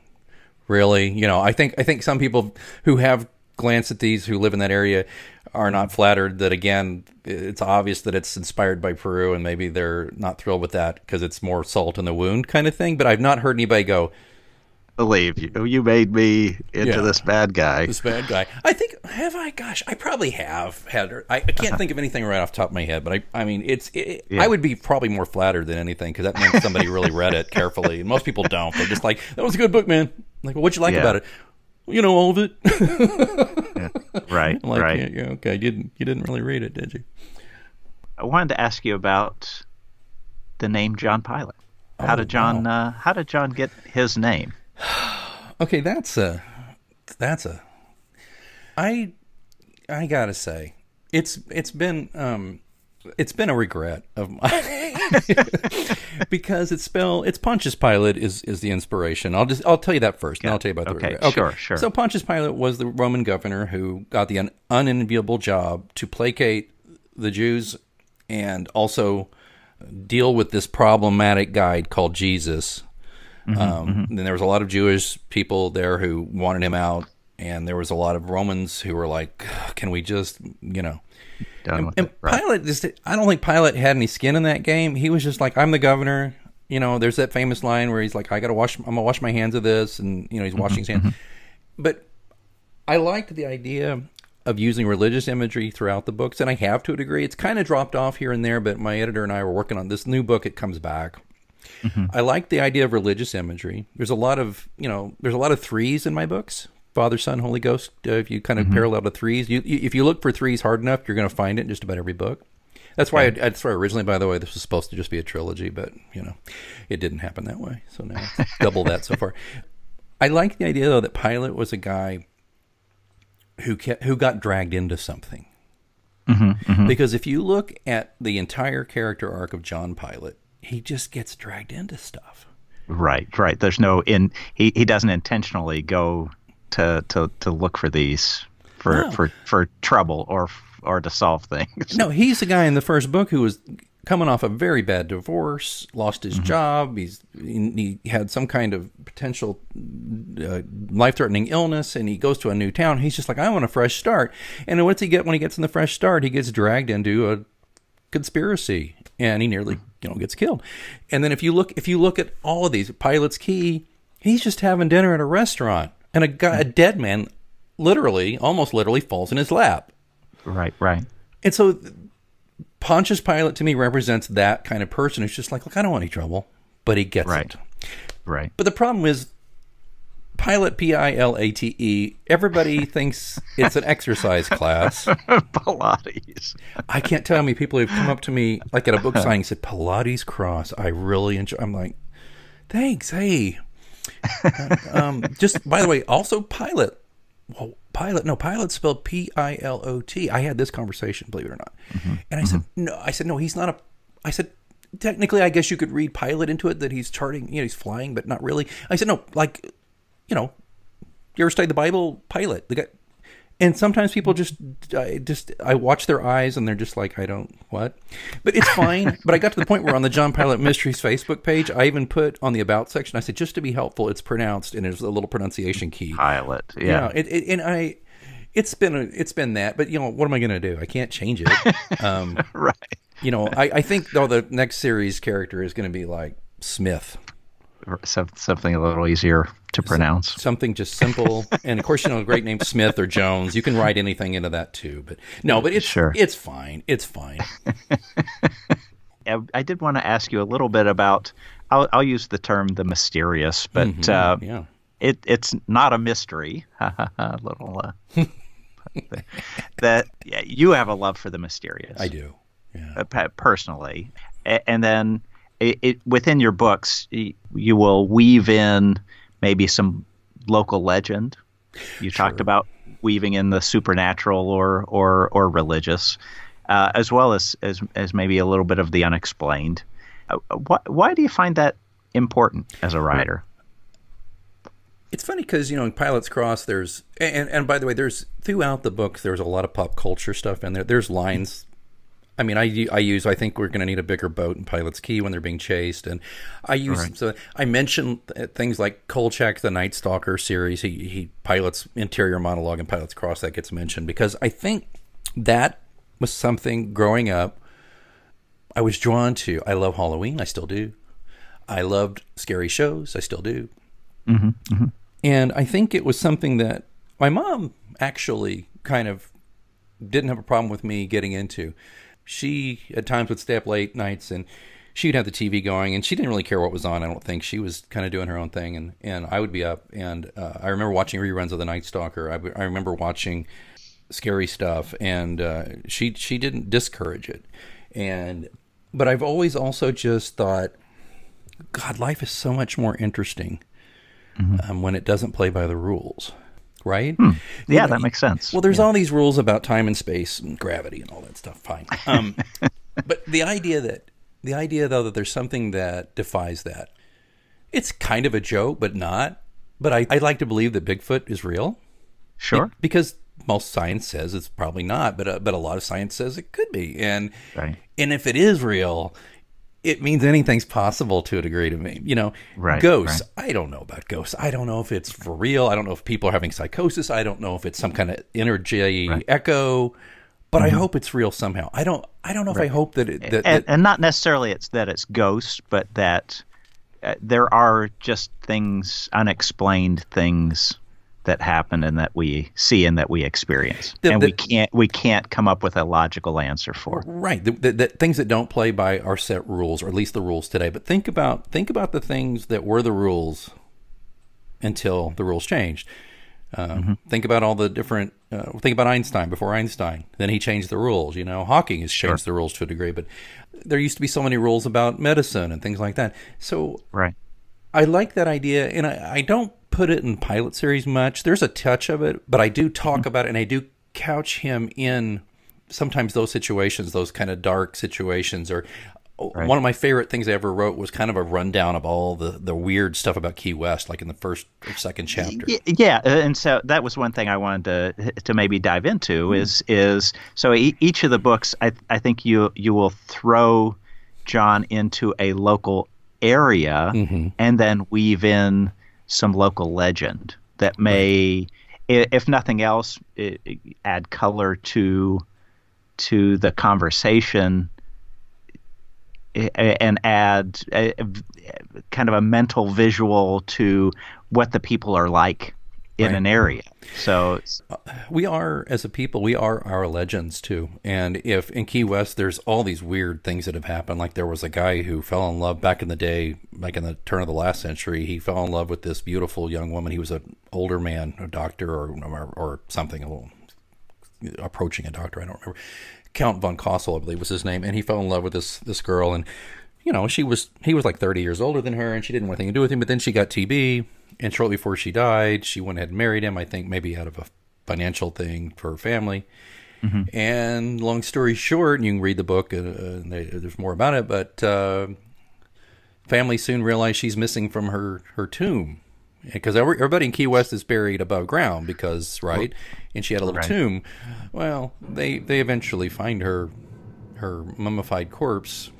really?" You know, I think I think some people who have glanced at these who live in that area are not flattered that again it's obvious that it's inspired by Peru and maybe they're not thrilled with that because it's more salt in the wound kind of thing but I've not heard anybody go
believe you you made me into yeah, this bad guy
this bad guy I think have I gosh I probably have had I, I can't think of anything right off the top of my head but I I mean it's it, yeah. I would be probably more flattered than anything because that meant somebody really read it carefully and most people don't they're just like that was a good book man like well, what'd you like yeah. about it you know all of it.
Right.
like,
right.
Yeah, yeah, okay. You didn't you didn't really read it, did you?
I wanted to ask you about the name John Pilate. How oh, did John wow. uh, How did John get his name?
okay, that's a that's a. I I gotta say, it's it's been um it's been a regret of mine because it's spell it's Pontius Pilate is is the inspiration. I'll just I'll tell you that first, and I'll tell you about the
okay,
regret.
Okay, sure, sure.
So Pontius Pilate was the Roman governor who got the un- unenviable job to placate the Jews and also deal with this problematic guy called Jesus. Mm-hmm, um, mm-hmm. Then there was a lot of Jewish people there who wanted him out, and there was a lot of Romans who were like, "Can we just, you know?"
done
and, and right. Pilate just I don't think Pilate had any skin in that game. He was just like, I'm the governor. You know, there's that famous line where he's like, "I gotta wash, I'm gonna wash my hands of this," and you know, he's washing his hands. But I liked the idea of using religious imagery throughout the books, and I have to a degree. It's kind of dropped off here and there, but my editor and I were working on this new book. It comes back. Mm-hmm. I like the idea of religious imagery. There's a lot of you know, there's a lot of threes in my books. Father, Son, Holy Ghost. Uh, if you kind of mm-hmm. parallel to threes, you, you if you look for threes hard enough, you're going to find it in just about every book. That's why I, that's why originally, by the way, this was supposed to just be a trilogy, but you know, it didn't happen that way. So now it's double that so far. I like the idea though that Pilate was a guy who kept, who got dragged into something. Mm-hmm. Because if you look at the entire character arc of John Pilate, he just gets dragged into stuff.
Right, right. There's no in he, he doesn't intentionally go to to, to look for these for,
No.
for for trouble or or to solve things.
No, he's the guy in the first book who was coming off a very bad divorce, lost his job. He's he he had some kind of potential uh, life-threatening illness, and he goes to a new town. He's just like, I want a fresh start. And what's he get when he gets in the fresh start? He gets dragged into a conspiracy, and he nearly you know gets killed. And then if you look if you look at all of these, Pilate's Key, he's just having dinner at a restaurant, and a guy, a dead man, literally, almost literally, falls in his lap.
Right, right.
And so Pontius Pilate to me represents that kind of person who's just like, look, I don't want any trouble, but he gets
Right.
it.
Right.
But the problem is Pilate P I L A T E, everybody thinks it's an exercise class.
Pilates.
I can't tell how many people have come up to me like at a book signing said, Pilates cross. I really enjoy I'm like, thanks, hey. Uh, um, just by the way, also Pilot. Well, Pilot, no, Pilot spelled P I L O T. I had this conversation, believe it or not. And I said, no, I said, no, he's not a, I said, technically, I guess you could read Pilot into it that he's charting, you know, he's flying, but not really. I said, no, like, you know, you ever studied the Bible? Pilate, the guy. And sometimes people just, I just, I watch their eyes and they're just like, I don't, what? But it's fine. but I got to the point where on the John Pilate Mysteries Facebook page, I even put on the About section, I said, just to be helpful, it's pronounced and there's a little pronunciation key.
Pilot.
Yeah.
Yeah.
It, it, and I, it's been, a, it's been that, but you know, what am I going to do? I can't change it. Um,
Right.
you know, I, I think though the next series character is going to be like Smith,
Some- Something a little easier to pronounce.
something just simple. and of course, you know, a great name Smith or Jones. You can write anything into that too. But no, but it's
Sure.
it's fine. It's fine.
I, I did want to ask you a little bit about. I'll, I'll use the term the mysterious, but uh,
yeah.
it it's not a mystery. a little uh, that yeah, you have a love for the mysterious.
I do. Yeah.
uh, personally, and then it, it within your books you will weave in maybe some local legend. You talked about weaving in the supernatural or or or religious, uh, as well as, as as maybe a little bit of the unexplained. Uh, why why do you find that important as a writer?
It's funny because you know in Pilate's Cross, there's and and by the way, there's throughout the book there's a lot of pop culture stuff in there. There's lines. I mean, I, I use. I think we're going to need a bigger boat in Pilate's Key when they're being chased, and I use.
Right.
So I mentioned uh, things like Kolchak, the Night Stalker series. He he Pilate's interior monologue in Pilate's Cross that gets mentioned because I think that was something growing up. I was drawn to. I love Halloween. I still do. I loved scary shows. I still do. Mm-hmm, mm-hmm. And I think it was something that my mom actually kind of didn't have a problem with me getting into. She at times would stay up late nights and she'd have the TV going and she didn't really care what was on. I don't think she was kind of doing her own thing and, and I would be up and uh, I remember watching reruns of The Night Stalker. I, w- I remember watching scary stuff and uh, she she didn't discourage it. And but I've always also just thought God, life is so much more interesting um, when it doesn't play by the rules, right?
Yeah, that makes sense.
Well, there's all these rules about time and space and gravity and all that stuff. Fine, um, but the idea that the idea though that there's something that defies that, it's kind of a joke, but not. But I, I like to believe that Bigfoot is real
sure.
because most science says it's probably not, but uh, but a lot of science says it could be, and
Right.
and if it is real, it means anything's possible to a degree to me. You know,
Right,
ghosts. I don't know about ghosts. I don't know if it's for real. I don't know if people are having psychosis. I don't know if it's some kind of energy echo. But I hope it's real somehow. I don't. I don't know if I hope that it. That,
and,
that
and not necessarily it's that it's ghosts, but that uh, there are just things, unexplained things that happen and that we see and that we experience,
The-
and
the-
we can't we can't come up with a logical answer for.
Right, the, the, things that don't play by our set rules, or at least the rules today. But think about think about the things that were the rules until the rules changed. Uh, Think about all the different. Uh, think about Einstein before Einstein. Then he changed the rules. You know, Hawking has changed the rules to a degree, but there used to be so many rules about medicine and things like that. So
Right.
I like that idea, and I, I don't put it in Pilate series much. There's a touch of it, but I do talk about it, and I do couch him in sometimes those situations, those kind of dark situations. Or one of my favorite things I ever wrote was kind of a rundown of all the the weird stuff about Key West, like in the first or second chapter.
Yeah, uh, and so that was one thing I wanted to to maybe dive into is is so e- each of the books I I think you you will throw John into a local area mm-hmm. and then weave in some local legend that may i if nothing else i i- add color to to the conversation and add a, a- kind of a mental visual to what the people are like in
Right.
an area. So uh,
we are as a people we are our legends too. And if in key west there's all these weird things that have happened like there was a guy who fell in love back in the day like in the turn of the last century he fell in love with this beautiful young woman. He was an older man a doctor or or, or something a little approaching a doctor i don't remember. Count von Cosel, i believe was his name. And he fell in love with this this girl. And you know she was he was like 30 years older than her and she didn't want anything to do with him but then she got tb and shortly before she died she went ahead and married him i think maybe out of a financial thing for her family and long story short and you can read the book uh, and they, there's more about it but uh, family soon realized she's missing from her her tomb because everybody in Key West is buried above ground because right, and she had a little
Right.
tomb. Well, they they eventually find her her mummified corpse,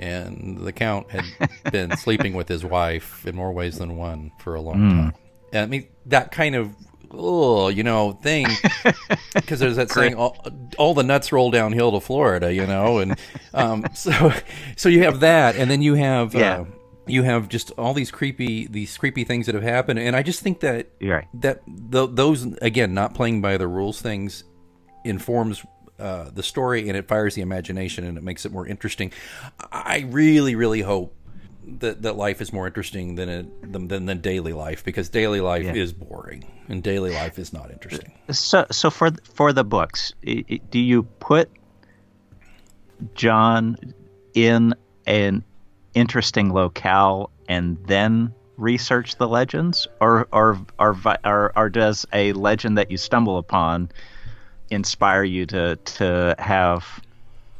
and the count had been sleeping with his wife in more ways than one for a long time. And I mean that kind of oh you know thing because there's that saying all, all the nuts roll downhill to Florida, you know, and um, so so you have that, and then you have
Yeah.
uh, you have just all these creepy these creepy things that have happened, and I just think that
right.
that th- those again not playing by the rules things informs uh, the story and it fires the imagination and it makes it more interesting. I really really hope. That, that life is more interesting than it than, than, daily life because daily life
Yeah.
is boring and daily life is not interesting.
so so for for the books, do you put John in an interesting locale and then research the legends, or or or or, or does a legend that you stumble upon inspire you to to have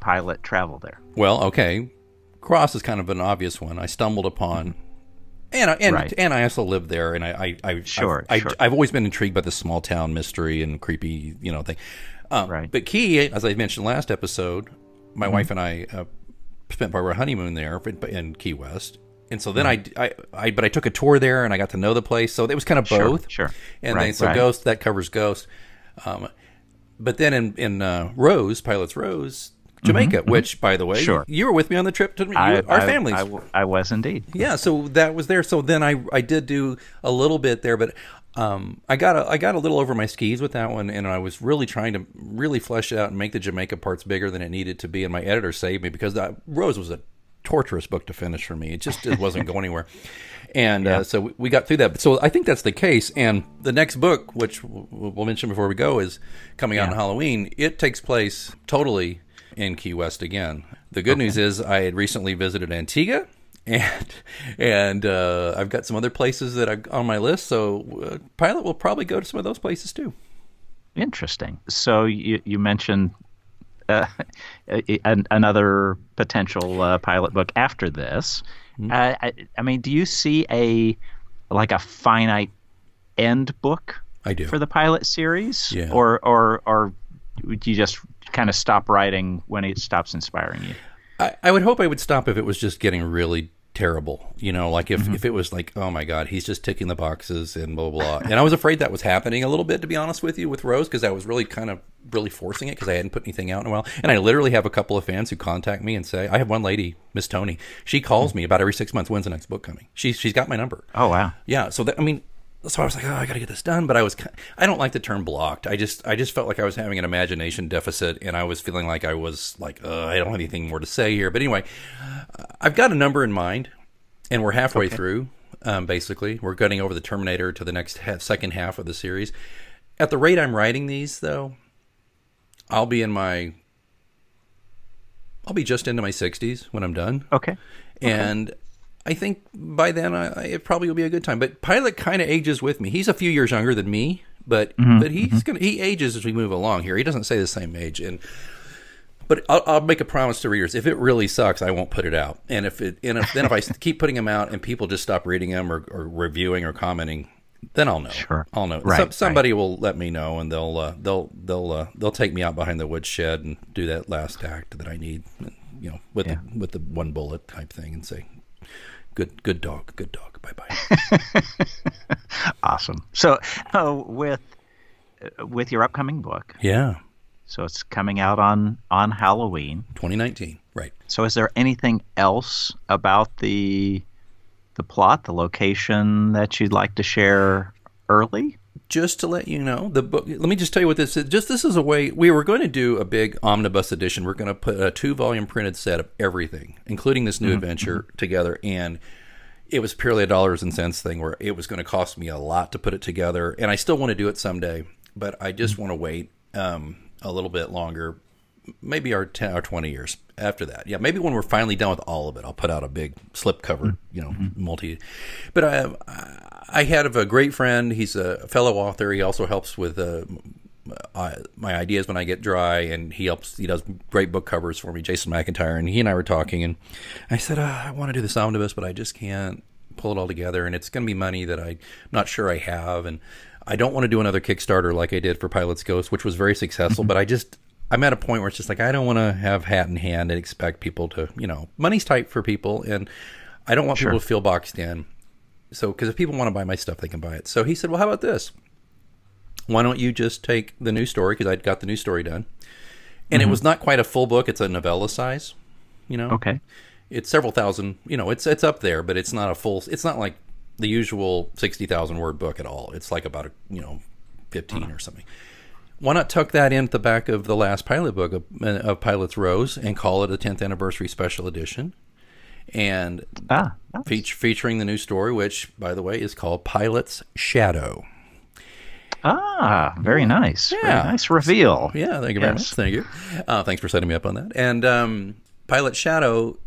Pilate travel there?
Well, okay. Cross is kind of an obvious one. I stumbled upon, and I, and
Right.
and I also lived there, and I I, I
Sure,
I,
sure.
I, have always been intrigued by the small town mystery and creepy you know thing. Um,
Right.
But Key, as I mentioned last episode, my
Mm-hmm.
wife and I uh, spent part of our honeymoon there in Key West. And so then I, I, I, but I took a tour there and I got to know the place. So it was kind of
Sure,
both.
sure.
And
Right,
then so
right.
Ghost that covers Ghost. Um, but then in in uh, Rose, Pilate's Rose, Jamaica, which by the way,
Mm-hmm, Sure.
you were with me on the trip to you,
I-
our
I-
families.
I, I was indeed.
yeah, so that was there. So then I I did do a little bit there, but um, I got a, I got a little over my skis with that one, and I was really trying to really flesh it out and make the Jamaica parts bigger than it needed to be. And my editor saved me because that Rose was a torturous book to finish for me. It just it wasn't going anywhere. And uh, so we- we got through that. So I think that's the case. And the next book, which we'll mention before we go, is coming out on Halloween. It takes place totally in Key West again. The good news is I had recently visited Antigua. And and uh, I've got some other places that I've on my list, so uh, Pilate will probably go to some of those places too.
Interesting. So you you mentioned uh, an, another potential uh, Pilate book after this.
Mm-hmm.
Uh, I, I mean, do you see a like a finite end book
I do.
for the Pilate series,
Yeah.
or or or would you just kind of stop writing when it stops inspiring you?
I, I would hope I would stop if it was just getting really terrible. You know, like if, mm-hmm. if it was like, oh my God, he's just ticking the boxes and blah, blah, blah. And I was afraid that was happening a little bit, to be honest with you, with Rose, because I was really kind of really forcing it because I hadn't put anything out in a while. And I literally have a couple of fans who contact me and say, I have one lady, Miss Tony, she calls hmm. me about every six months, when's the next book coming? She's, she's got my number.
Oh, wow.
Yeah. So that, I mean, so I was like, oh, I got to get this done. But I was, I don't like the term blocked. I just, I just felt like I was having an imagination deficit, and I was feeling like I was like, uh, I don't have anything more to say here. But anyway, I've got a number in mind, and we're halfway okay. through. Um, basically, we're getting over the Terminator to the next ha- second half of the series. At the rate I'm writing these, though, I'll be in my, I'll be just into my 60s when I'm done.
Okay.
And I think by then I, it probably will be a good time. But Pilate kind of ages with me. He's a few years younger than me, but mm-hmm, but he's mm-hmm. gonna he ages as we move along here. He doesn't say the same age, and but I'll, I'll, make a promise to readers: if it really sucks, I won't put it out. And if it and if, then if I keep putting them out and people just stop reading them or, or reviewing or commenting, then I'll know.
Sure,
I'll know.
Right,
Some, somebody
right.
will let me know, and they'll uh, they'll they'll uh, they'll take me out behind the woodshed and do that last act that I need, you know, with yeah. the with the one bullet type thing, and say, good good dog good dog. Bye bye
awesome. So uh, with with your upcoming book.
Yeah.
So it's coming out on on halloween.
2019 right.
So is there anything else about the the plot the location that you'd like to share early
just to let you know, the book. Let me just tell you what this is. Just this is a way we were going to do a big omnibus edition. We're going to put a two-volume printed set of everything, including this new mm-hmm. adventure, mm-hmm. together. And it was purely a dollars and cents thing, where it was going to cost me a lot to put it together. And I still want to do it someday, but I just mm-hmm. want to wait um, a little bit longer, maybe our ten or twenty years after that. Yeah, maybe when we're finally done with all of it, I'll put out a big slipcover, mm-hmm. you know, mm-hmm. multi. But I, I had a great friend. He's a fellow author. He also helps with uh, my ideas when I get dry, and he helps. He does great book covers for me, Jason McIntyre, and he and I were talking, and I said uh, I want to do this omnibus, but I just can't pull it all together, and it's going to be money that I'm not sure I have, and I don't want to do another Kickstarter like I did for Pilate's Ghost, which was very successful, but I just I'm at a point where it's just like I don't want to have hat in hand and expect people to, you know, money's tight for people, and I don't want sure. people to feel boxed in. So, because if people want to buy my stuff, they can buy it. So he said, "Well, how about this? Why don't you just take the new story because I'd got the new story done, and mm-hmm. it was not quite a full book; it's a novella size, you know.
Okay,
it's several thousand, you know, it's it's up there, but it's not a full. It's not like the usual sixty thousand word book at all. It's like about a you know 15 uh-huh. or something." Why not tuck that in at the back of the last Pilate book of, of Pilate's Rose and call it a 10th anniversary special edition? And ah, nice. feature, featuring the new story, which, by the way, is called Pilate's Shadow.
Ah, very nice. Yeah. Very nice reveal.
Yeah, thank you very yes. much. Thank you. Uh, thanks for setting me up on that. And um, Pilate Shadow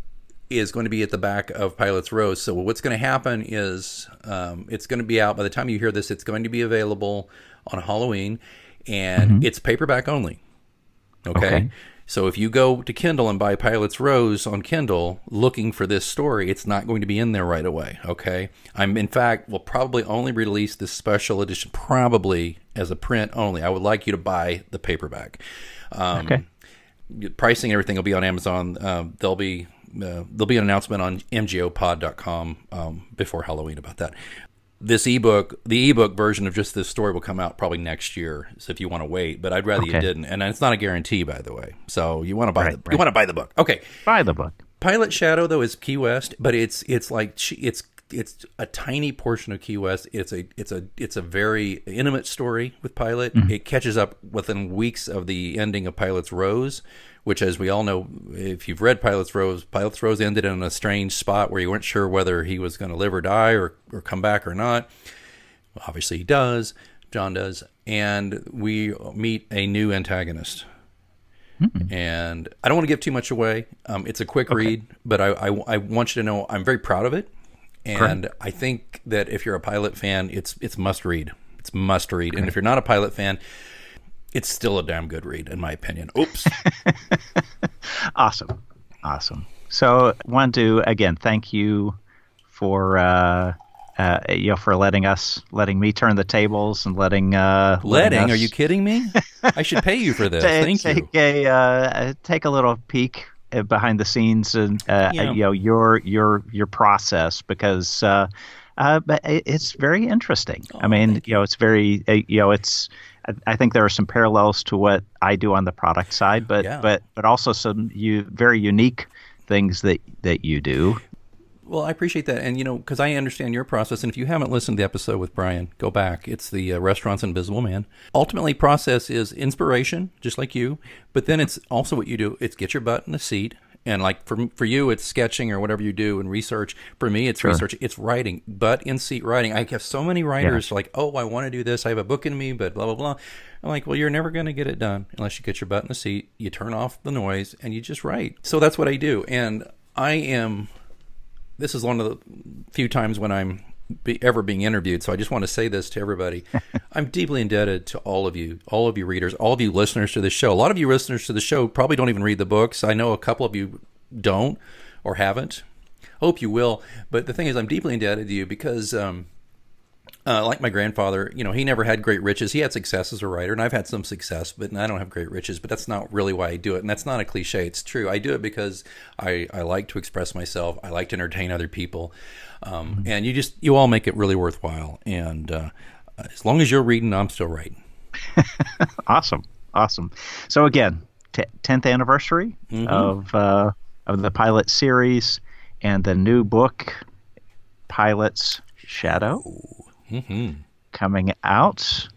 is going to be at the back of Pilate's Rose. So what's going to happen is um, it's going to be out by the time you hear this. It's going to be available on Halloween, and mm-hmm. it's paperback only. Okay? okay. So if you go to Kindle and buy Pilate's Rose on Kindle looking for this story, it's not going to be in there right away. Okay. I'm in fact will probably only release this special edition probably as a print only. I would like you to buy the paperback. Um, okay. Pricing everything will be on Amazon. Uh, there'll be uh, there'll be an announcement on mgopod.com um, before Halloween about that this ebook, the ebook version of just this story will come out probably next year. So if you want to wait, but I'd rather okay. you didn't. And it's not a guarantee, by the way. So you want to buy right, the right. you want to buy the book. Okay,
buy the book.
Pilate Shadow though is Key West, but it's it's like it's it's a tiny portion of Key West. It's a it's a it's a very intimate story with Pilate. Mm-hmm. It catches up within weeks of the ending of Pilate's Rose, which, as we all know, if you've read Pilate's Rose, Pilate's Rose ended in a strange spot where you weren't sure whether he was going to live or die or, or come back or not. Obviously, he does. John does. And we meet a new antagonist. Mm-hmm. And I don't want to give too much away. Um, it's a quick okay. read, but I, I, I, want you to know I'm very proud of it. And I think that if you're a Pilate fan, it's it's must read. It's must read. And if you're not a Pilate fan, it's still a damn good read, in my opinion. Oops.
awesome. Awesome. So, want to again thank you for uh, uh, you know for letting us letting me turn the tables and letting uh,
letting.
letting
are you kidding me? I should pay you for this. take,
thank
take
you. A, uh, take a little peek behind the scenes and uh,
Yeah.
you know your your your process because uh, uh, but it's very interesting. I mean, you know, it's very uh, you know, it's. I- I think there are some parallels to what I do on the product side, but
Yeah.
but but also some you very unique things that that you do.
Well, I appreciate that, and you know, because I understand your process. And if you haven't listened to the episode with Brian, go back. It's the uh, restaurant's Invisible Man. Ultimately, process is inspiration, just like you, but then it's also what you do. It's get your butt in the seat, and like for for you, it's sketching or whatever you do and research. For me, it's research. It's writing, butt in seat writing. I have so many writers like, oh, I want to do this. I have a book in me, but blah blah blah. I'm like, well, you're never going to get it done unless you get your butt in the seat. You turn off the noise and you just write. So that's what I do, and I am this is one of the few times when I'm be, ever being interviewed. So I just want to say this to everybody. I'm deeply indebted to all of you, all of you readers, all of you listeners to this show. A lot of you listeners to the show probably don't even read the books. I know a couple of you don't or haven't. Hope you will. But the thing is, I'm deeply indebted to you because, um, uh, like my grandfather, you know, he never had great riches. He had success as a writer, and I've had some success, but I don't have great riches. But that's not really why I do it, and that's not a cliche. It's true. I do it because I, I like to express myself. I like to entertain other people, um, and you just you all make it really worthwhile. And uh, as long as you're reading, I'm still writing.
Awesome, awesome. So again, t- 10th anniversary of uh, of the Pilate series and the new book, Pilate's Shadow, coming out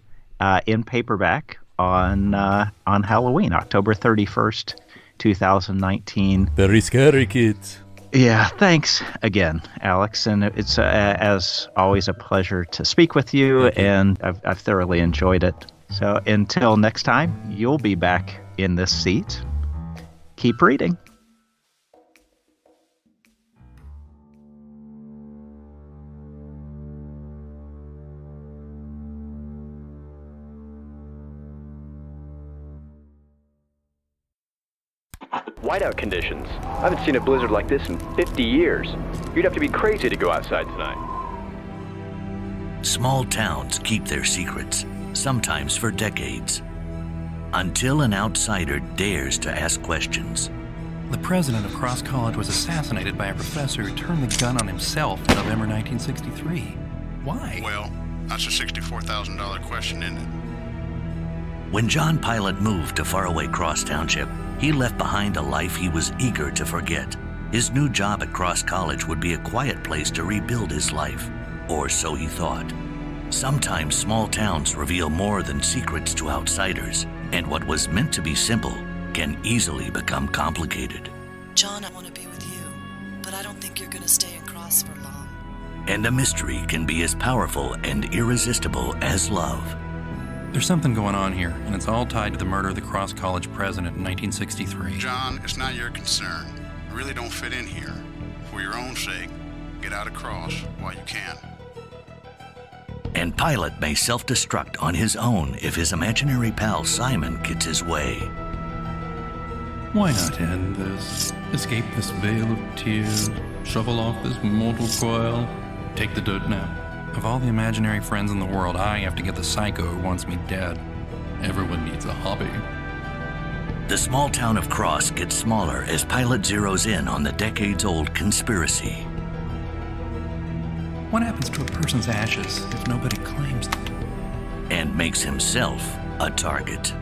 uh, in paperback on uh, on Halloween, October 31st, 2019.
Very scary, kids.
Yeah, thanks again, Alex. And it's, uh, as always, a pleasure to speak with you, and I've, I've thoroughly enjoyed it. So until next time, you'll be back in this seat. Keep reading.
Whiteout conditions. I haven't seen a blizzard like this in 50 years. You'd have to be crazy to go outside tonight.
Small towns keep their secrets, sometimes for decades. Until an outsider dares to ask questions.
The president of Cross College was assassinated by a professor who turned the gun on himself in November 1963. Why?
Well, that's a $64,000 question, isn't it?
When John Pilate moved to faraway Cross Township, he left behind a life he was eager to forget. His new job at Cross College would be a quiet place to rebuild his life, or so he thought. Sometimes small towns reveal more than secrets to outsiders, and what was meant to be simple can easily become complicated.
John, I want to be with you, but I don't think you're going to stay in Cross for long.
And a mystery can be as powerful and irresistible as love.
There's something going on here, and it's all tied to the murder of the Cross College president in 1963.
John, it's not your concern. You really don't fit in here. For your own sake, get out of Cross while you can.
And Pilate may self destruct on his own if his imaginary pal Simon gets his way.
Why not end this? Escape this veil of tears, shovel off this mortal coil, take the dirt now. Of all the imaginary friends in the world, I have to get the psycho who wants me dead. Everyone needs a hobby.
The small town of Cross gets smaller as Pilate zeroes in on the decades old conspiracy.
What happens to a person's ashes if nobody claims them?
and makes himself a target.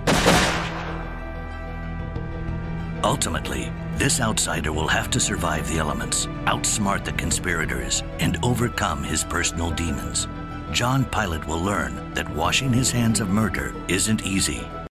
Ultimately, this outsider will have to survive the elements, outsmart the conspirators, and overcome his personal demons. John Pilate will learn that washing his hands of murder isn't easy,